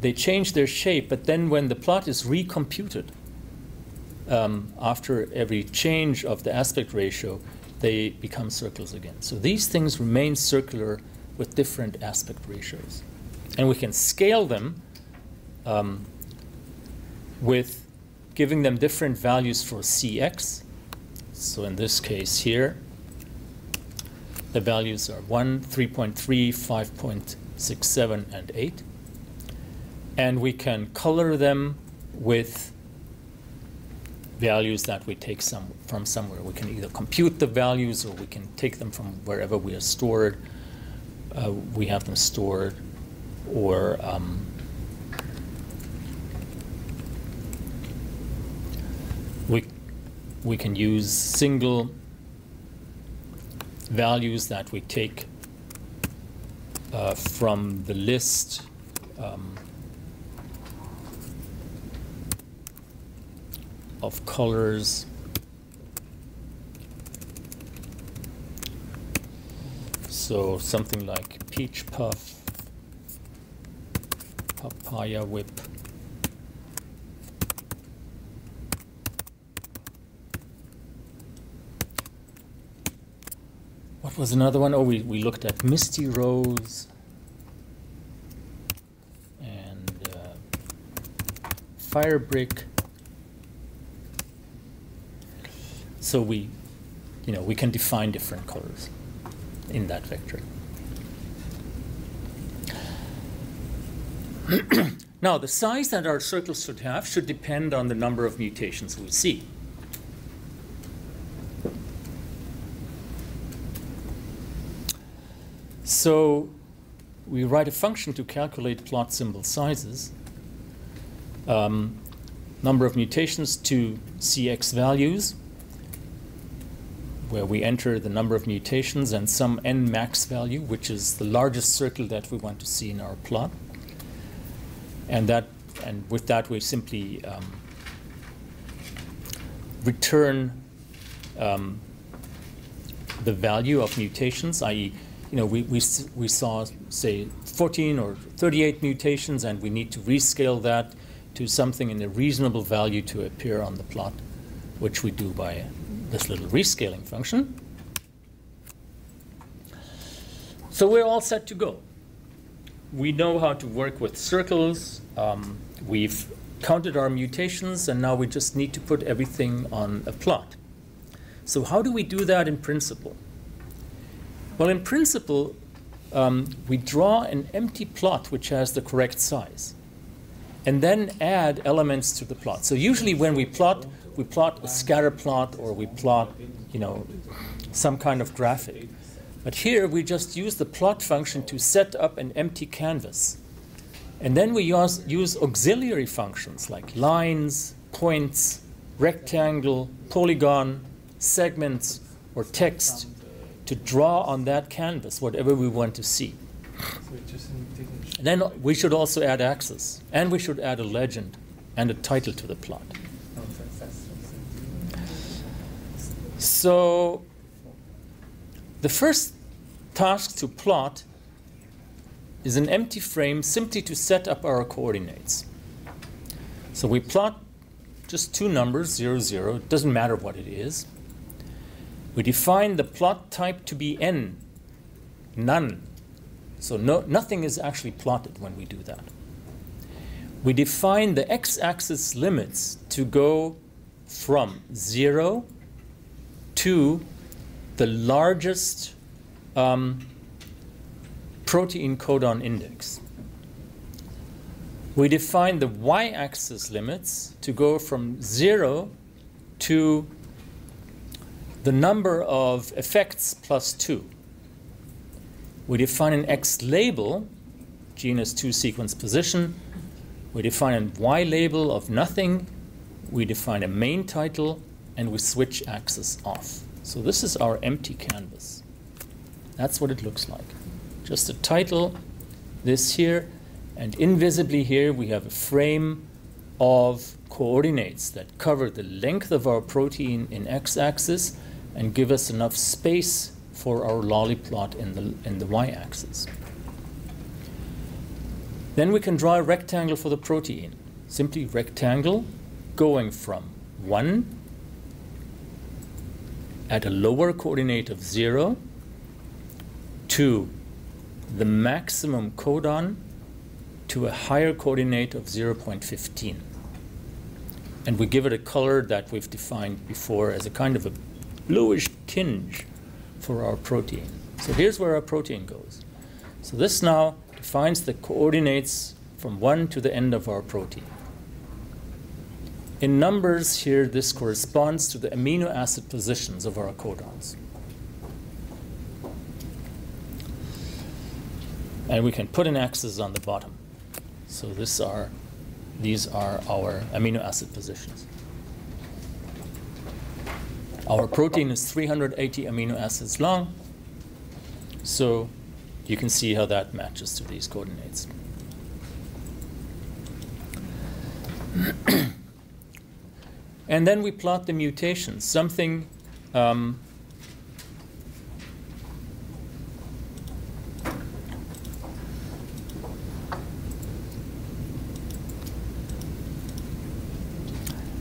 they change their shape, but then when the plot is recomputed, um, after every change of the aspect ratio, they become circles again. So these things remain circular with different aspect ratios. And we can scale them um, with giving them different values for cex. So in this case here, the values are 1, 3.3, 5.67, and 8. And we can color them with values that we take some, from somewhere. We can either compute the values or we can take them from wherever we are stored. Uh, we have them stored or um, we, we can use single values that we take uh, from the list um, of colors. So something like peach puff, papaya whip. What was another one? Oh, we, we looked at Misty Rose and uh, Fire Brick. So we, you know, we can define different colors in that vector. *clears throat* now, the size that our circles should have should depend on the number of mutations we see. So we write a function to calculate plot symbol sizes. Um, number of mutations to CX values, where we enter the number of mutations and some n max value, which is the largest circle that we want to see in our plot. And that, and with that, we simply um, return um, the value of mutations, i.e., you know, we, we, we saw, say, 14 or 38 mutations, and we need to rescale that to something in a reasonable value to appear on the plot, which we do by this little rescaling function. So we're all set to go. We know how to work with circles. Um, we've counted our mutations, and now we just need to put everything on a plot. So how do we do that in principle? Well, in principle, um, we draw an empty plot which has the correct size, and then add elements to the plot. So usually when we plot, we plot a scatter plot or we plot, you know, some kind of graphic. But here we just use the plot function to set up an empty canvas. And then we use, use auxiliary functions like lines, points, rectangle, polygon, segments, or text to draw on that canvas whatever we want to see. Then we should also add axes, and we should add a legend and a title to the plot. So the first task to plot is an empty frame simply to set up our coordinates. So we plot just two numbers, 0, 0. It doesn't matter what it is. We define the plot type to be n, none. So no, nothing is actually plotted when we do that. We define the x-axis limits to go from 0 to the largest um, protein codon index. We define the y-axis limits to go from 0 to the number of effects plus 2. We define an X label, GNAS 2 sequence position. We define a Y label of nothing. We define a main title, and we switch axis off. So this is our empty canvas. That's what it looks like. Just a title, this here, and invisibly here we have a frame of coordinates that cover the length of our protein in x-axis and give us enough space for our lollyplot in the, in the y-axis. Then we can draw a rectangle for the protein. Simply rectangle going from 1 at a lower coordinate of 0 to the maximum codon to a higher coordinate of 0.15. And we give it a color that we've defined before as a kind of a bluish tinge for our protein. So here's where our protein goes. So this now defines the coordinates from 1 to the end of our protein. In numbers here, this corresponds to the amino acid positions of our codons. And we can put an axis on the bottom. So this are, these are our amino acid positions. Our protein is 380 amino acids long, so you can see how that matches to these coordinates. *clears throat* and then we plot the mutations, something um,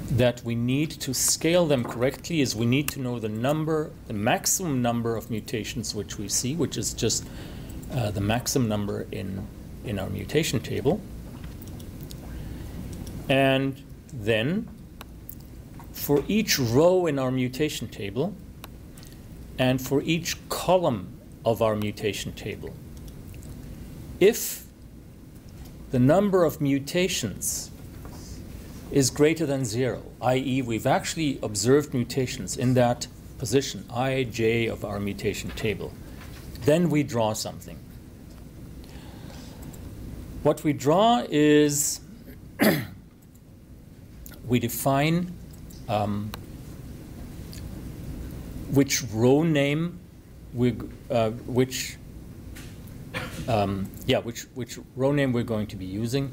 that we need to scale them correctly is we need to know the number, the maximum number of mutations which we see, which is just uh, the maximum number in, in our mutation table. And then for each row in our mutation table and for each column of our mutation table, if the number of mutations is greater than zero, i.e., we've actually observed mutations in that position, i, j of our mutation table. Then we draw something. What we draw is *clears throat* we define um, which row name we, uh, which um, yeah, which, which row name we're going to be using.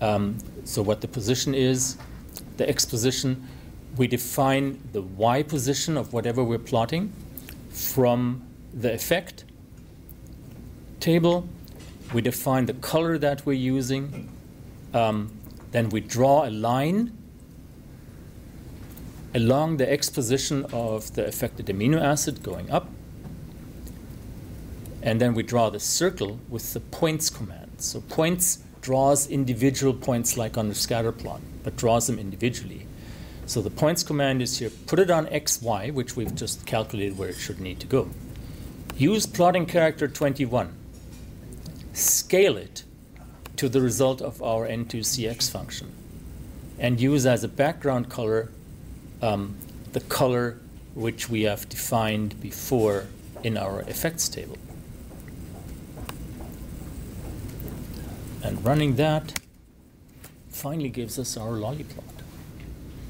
Um, so what the position is, the x position, we define the y position of whatever we're plotting from the effect table. We define the color that we're using. Um, then we draw a line along the x position of the affected amino acid going up. And then we draw the circle with the points command. So points draws individual points like on the scatter plot, but draws them individually. So the points command is here, put it on x, y, which we've just calculated where it should need to go. Use plotting character 21. Scale it to the result of our N2CX function. And use as a background color um, the color which we have defined before in our effects table. And running that finally gives us our lollyplot.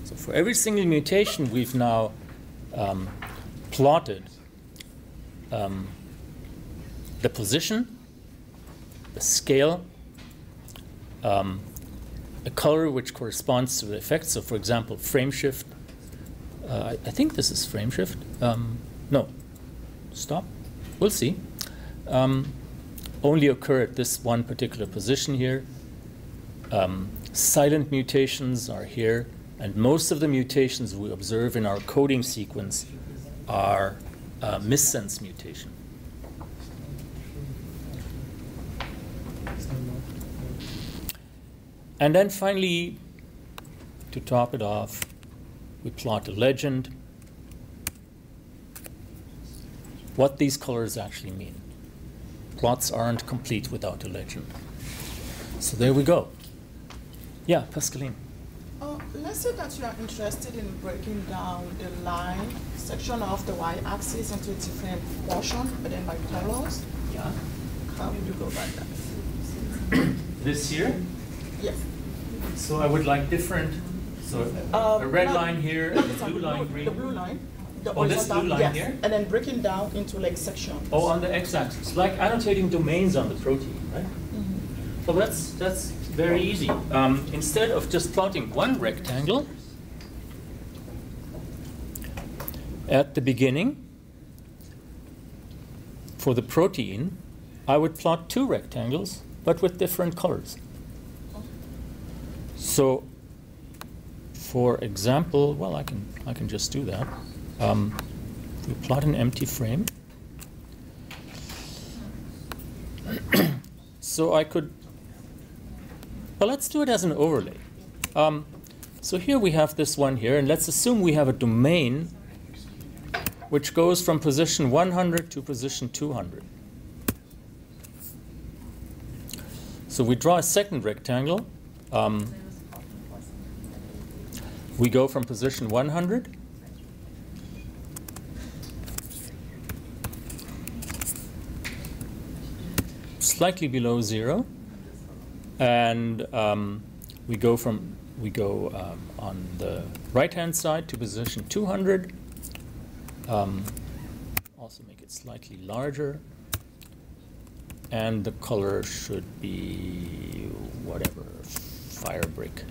So for every single mutation, we've now um, plotted um, the position, the scale, um, a color which corresponds to the effect. So for example, frame shift. Uh, I, think this is frame shift. Um, no, stop. We'll see. Um, only occur at this one particular position here. Um, silent mutations are here, and most of the mutations we observe in our coding sequence are uh, missense mutation. And then finally, to top it off, we plot a legend, what these colors actually mean plots aren't complete without a legend. So there we go. Yeah, Pascaline. Uh, let's say that you are interested in breaking down the line section of the y-axis into different portions, but then by colors. Yeah. How would you go about that? this here? Yes. So I would like different, so Uh, a red line here and a blue line green. The blue line. The Oh, this blue line yes. here? And then breaking down into like sections. Oh, on the x-axis, like annotating domains on the protein, right? Mhm. So that's, that's very easy. Um, instead of just plotting one rectangle at the beginning for the protein, I would plot two rectangles, but with different colors. So, for example, well, I can, I can just do that. Um, we plot an empty frame. *clears throat* so I could, well, let's do it as an overlay. Um, so here we have this one here, and let's assume we have a domain which goes from position 100 to position 200. So we draw a second rectangle. Um, we go from position 100 slightly below zero, and um, we go from we go um, on the right hand side to position 200. Um, also make it slightly larger, and the color should be whatever fire brick.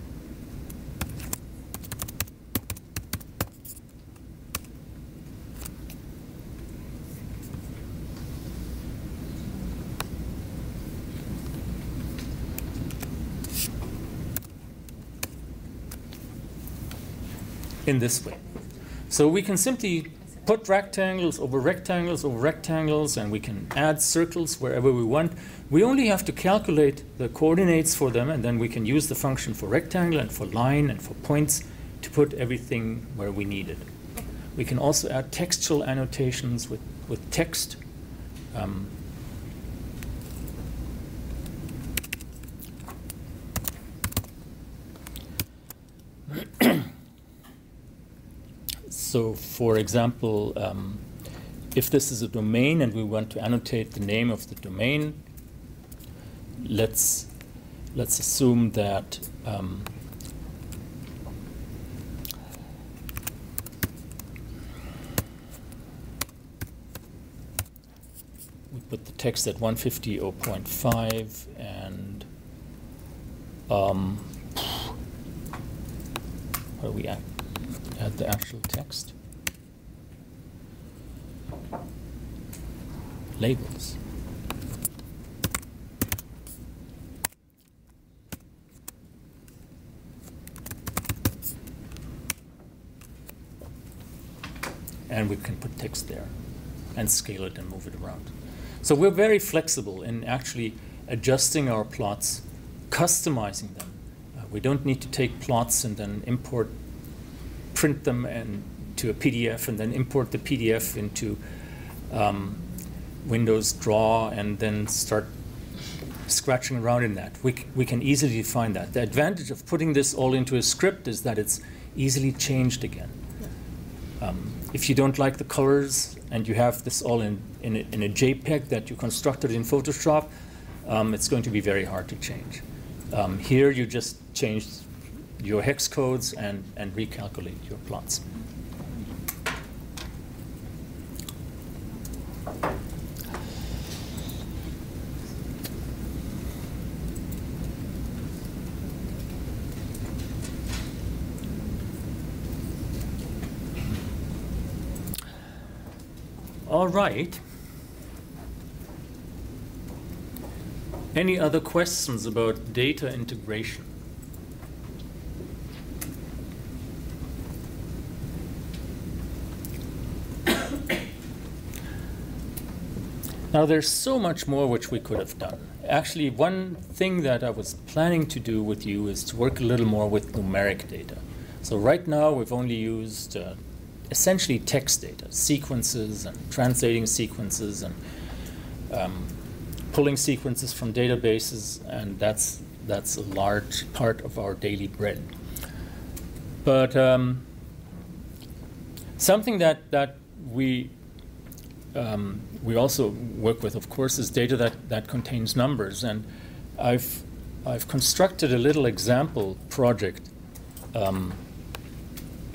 In this way. So we can simply put rectangles over rectangles over rectangles and we can add circles wherever we want. We only have to calculate the coordinates for them and then we can use the function for rectangle and for line and for points to put everything where we need it. We can also add textual annotations with, with text. Um, So for example, um, if this is a domain and we want to annotate the name of the domain, let's, let's assume that um, we put the text at 150.0.5 and um, what do we at? Add the actual text. Labels. And we can put text there and scale it and move it around. So we're very flexible in actually adjusting our plots, customizing them. Uh, we don't need to take plots and then import print them and to a PDF and then import the PDF into um, Windows Draw and then start scratching around in that. We, we can easily define that. The advantage of putting this all into a script is that it's easily changed again. Um, if you don't like the colors and you have this all in, in, a, in a JPEG that you constructed in Photoshop, um, it's going to be very hard to change. Um, here you just change your hex codes and, and recalculate your plots. All right. Any other questions about data integration? Now, there's so much more which we could have done. Actually, one thing that I was planning to do with you is to work a little more with numeric data. So right now, we've only used uh, essentially text data, sequences and translating sequences and um, pulling sequences from databases, and that's, that's a large part of our daily bread. But um, something that, that we um, we also work with, of course, is data that, that contains numbers. And I've, I've constructed a little example project. Um, *clears throat*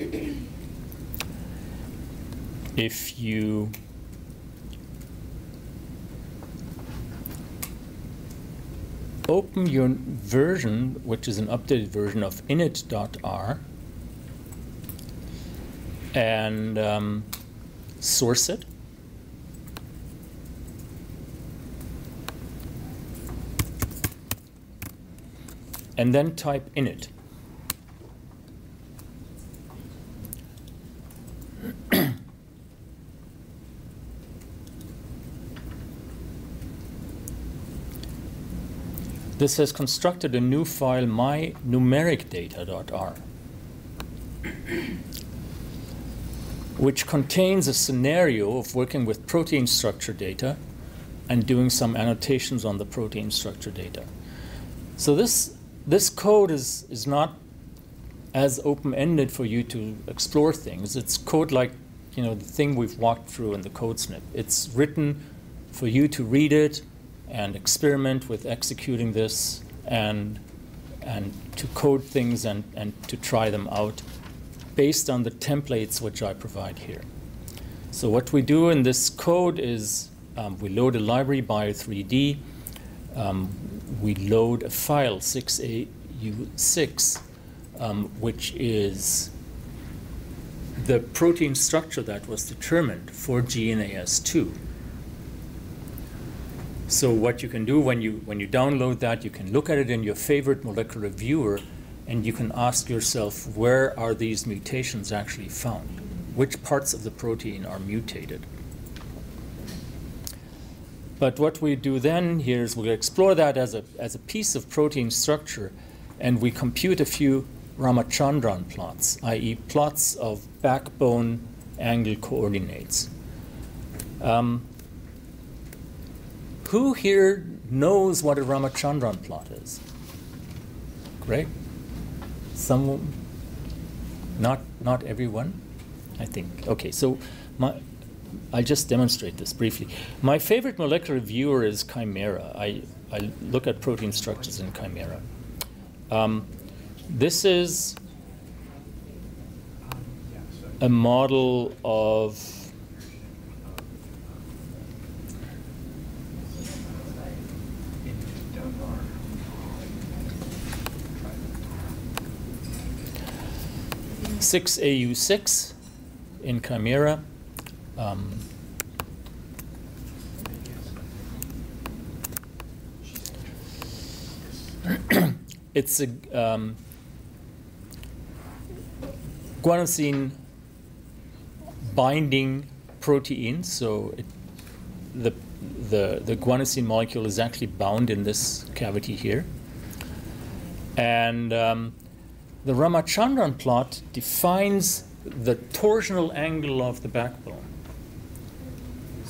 if you open your version, which is an updated version of init.r, and um, source it, and then type init. *clears throat* this has constructed a new file, my mynumericdata.r. *clears throat* which contains a scenario of working with protein structure data and doing some annotations on the protein structure data. So this, this code is, is not as open-ended for you to explore things. It's code like you know the thing we've walked through in the code snip. It's written for you to read it and experiment with executing this and and to code things and, and to try them out based on the templates which I provide here. So what we do in this code is um, we load a library bio3D, um, we load a file 6AU6, um, which is the protein structure that was determined for GNAS2. So what you can do when you when you download that, you can look at it in your favorite molecular viewer, and you can ask yourself where are these mutations actually found? Which parts of the protein are mutated? But what we do then here is we explore that as a as a piece of protein structure, and we compute a few Ramachandran plots, i.e., plots of backbone angle coordinates. Um, who here knows what a Ramachandran plot is? Great. Some, not not everyone, I think. Okay, so my, I'll just demonstrate this briefly. My favorite molecular viewer is Chimera. I, I look at protein structures in Chimera. Um, this is a model of six AU six in Chimera. Um, *clears throat* it's a um, guanosine binding protein, so it, the, the, the guanosine molecule is actually bound in this cavity here. And um, the Ramachandran plot defines the torsional angle of the backbone.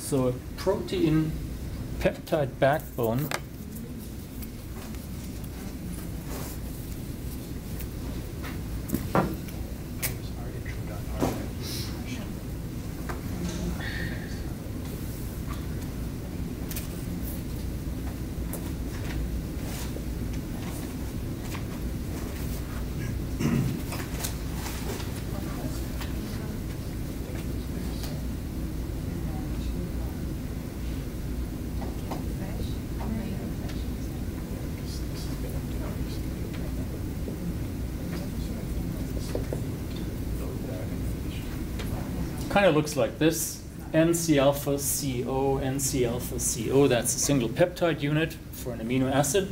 So a protein peptide backbone kind of looks like this. NC alpha CO, NC alpha CO, that's a single peptide unit for an amino acid.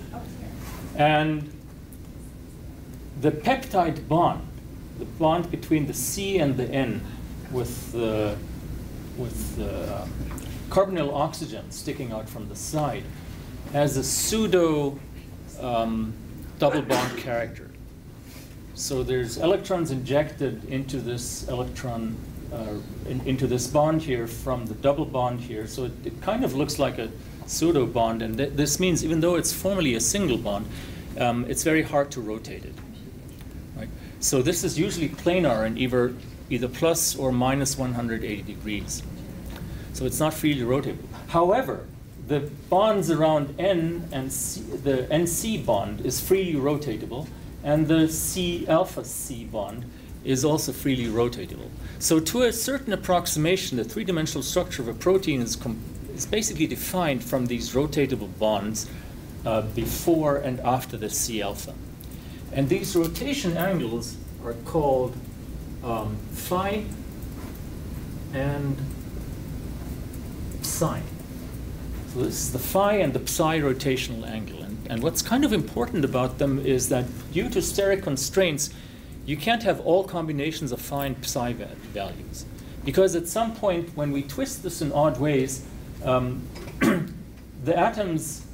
And the peptide bond, the bond between the C and the N with the, with the carbonyl oxygen sticking out from the side, has a pseudo um, double bond character. So there's electrons injected into this electron uh, in, into this bond here from the double bond here. So it, it kind of looks like a pseudo bond, and th this means even though it's formally a single bond, um, it's very hard to rotate it. Right? So this is usually planar in either either plus or minus 180 degrees. So it's not freely rotatable. However, the bonds around N and C, the NC bond is freely rotatable, and the C alpha C bond is also freely rotatable. So to a certain approximation, the three-dimensional structure of a protein is, is basically defined from these rotatable bonds uh, before and after the C alpha. And these rotation angles are called um, phi and psi. So this is the phi and the psi rotational angle. And, and what's kind of important about them is that due to steric constraints, you can't have all combinations of phi and psi values. Because at some point, when we twist this in odd ways, um, *clears throat* the atoms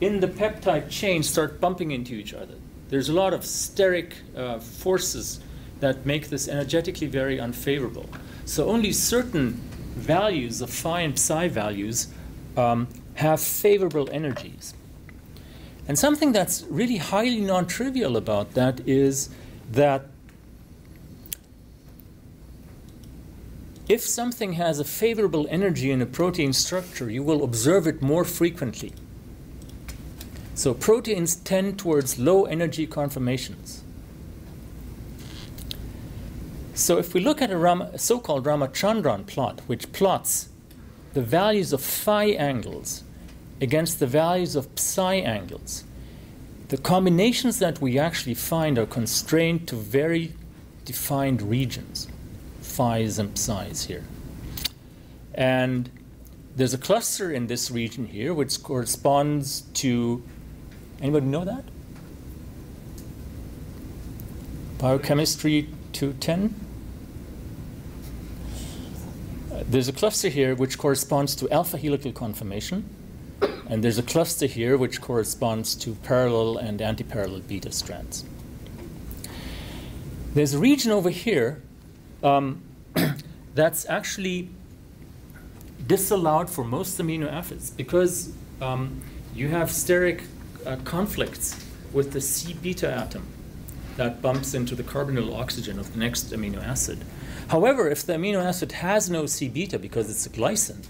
in the peptide chain start bumping into each other. There's a lot of steric uh, forces that make this energetically very unfavorable. So only certain values of phi and psi values um, have favorable energies. And something that's really highly non trivial about that is that if something has a favorable energy in a protein structure, you will observe it more frequently. So proteins tend towards low energy conformations. So if we look at a, so-called Ramachandran plot, which plots the values of phi angles against the values of psi angles, the combinations that we actually find are constrained to very defined regions, and psi's here. And there's a cluster in this region here which corresponds to, anybody know that? Biochemistry 210? Uh, There's a cluster here which corresponds to alpha helical conformation, and there's a cluster here which corresponds to parallel and antiparallel beta strands. There's a region over here um, *clears throat* that's actually disallowed for most amino acids because um, you have steric uh, conflicts with the C beta atom that bumps into the carbonyl oxygen of the next amino acid. However, if the amino acid has no C beta because it's a glycine,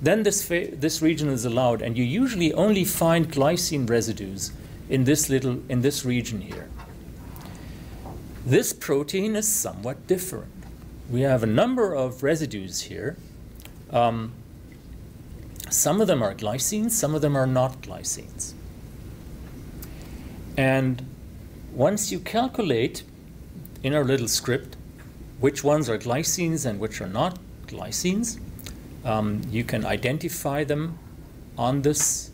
then this, this region is allowed, and you usually only find glycine residues in this little in this region here. This protein is somewhat different. We have a number of residues here. Um, some of them are glycines, some of them are not glycines. And once you calculate in our little script which ones are glycines and which are not glycines, um, you can identify them on this,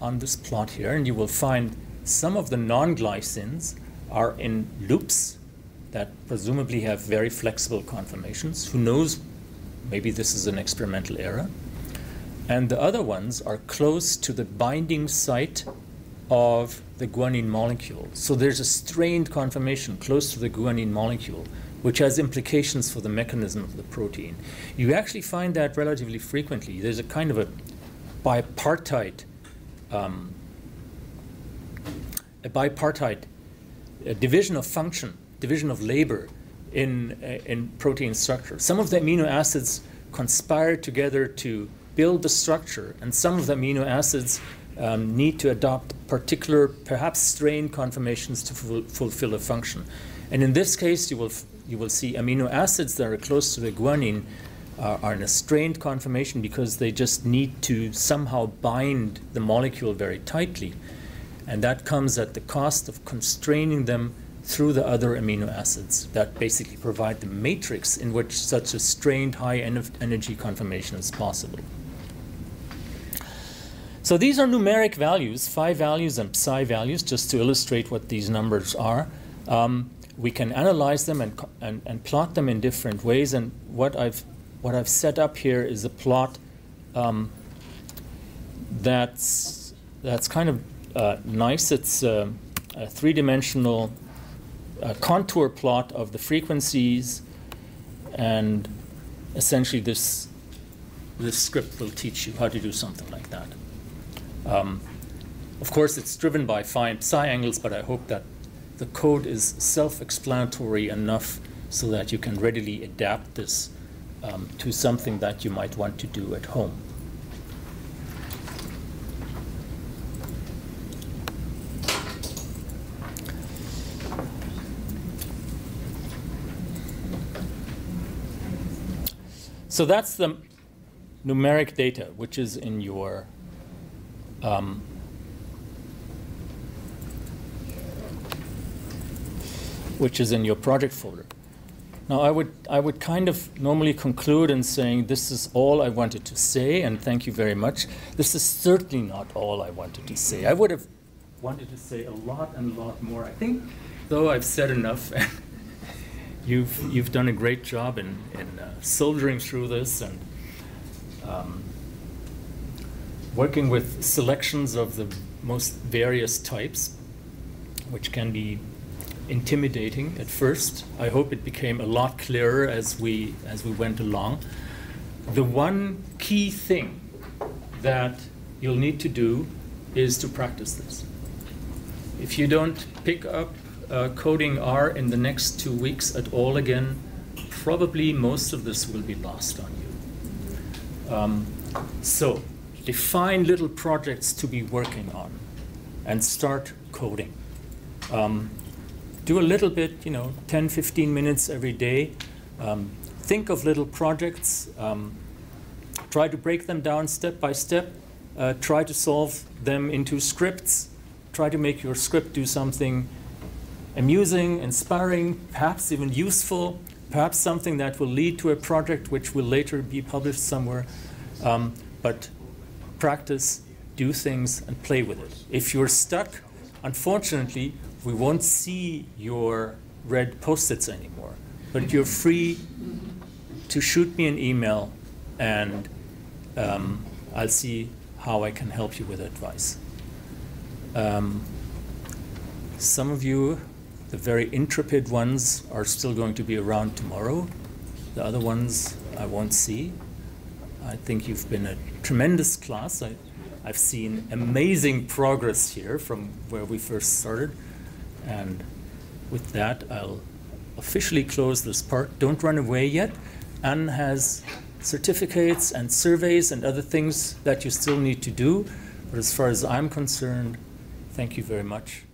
on this plot here, and you will find some of the non-glycines are in loops that presumably have very flexible conformations. Who knows? Maybe this is an experimental error. And the other ones are close to the binding site of the guanine molecule. So there's a strained conformation close to the guanine molecule, which has implications for the mechanism of the protein. You actually find that relatively frequently. There's a kind of a bipartite, um, a bipartite a division of function, division of labor in, uh, in protein structure. Some of the amino acids conspire together to build the structure, and some of the amino acids um, need to adopt particular, perhaps strained conformations to ful- fulfill a function. And in this case, you will, you will see amino acids that are close to the guanine uh, are in a strained conformation because they just need to somehow bind the molecule very tightly. And that comes at the cost of constraining them through the other amino acids that basically provide the matrix in which such a strained high en- energy conformation is possible. So these are numeric values, phi values and psi values, just to illustrate what these numbers are. Um, we can analyze them and, and, and plot them in different ways. And what I've, what I've set up here is a plot um, that's, that's kind of uh, nice. It's uh, a three uh, contour plot of the frequencies, and essentially, this, this script will teach you how to do something like that. Um, of course, it's driven by phi and psi angles, but I hope that the code is self explanatory enough so that you can readily adapt this um, to something that you might want to do at home. So that's the numeric data, which is in your um, which is in your project folder. Now, I would, I would kind of normally conclude in saying this is all I wanted to say, and thank you very much. This is certainly not all I wanted to say. I would have wanted to say a lot and a lot more. I think, though, I've said enough. *laughs* you've, you've done a great job in, in uh, soldiering through this and um, working with selections of the most various types, which can be intimidating at first. I hope it became a lot clearer as we as we went along. The one key thing that you'll need to do is to practice this. If you don't pick up uh, coding R in the next two weeks at all again, probably most of this will be lost on you. Um, so, define little projects to be working on and start coding. Um, do a little bit, you know, 10, 15 minutes every day. Um, think of little projects. Um, try to break them down step by step. Uh, try to solve them into scripts. Try to make your script do something amusing, inspiring, perhaps even useful, perhaps something that will lead to a project which will later be published somewhere. Um, but practice, do things, and play with it. If you're stuck, unfortunately, we won't see your red post-its anymore. But you're free to shoot me an email, and um, I'll see how I can help you with advice. Um, some of you, the very intrepid ones, are still going to be around tomorrow. The other ones I won't see. I think you've been a tremendous class. I, I've seen amazing progress here from where we first started. And with that, I'll officially close this part. Don't run away yet. Anne has certificates and surveys and other things that you still need to do. But as far as I'm concerned, thank you very much.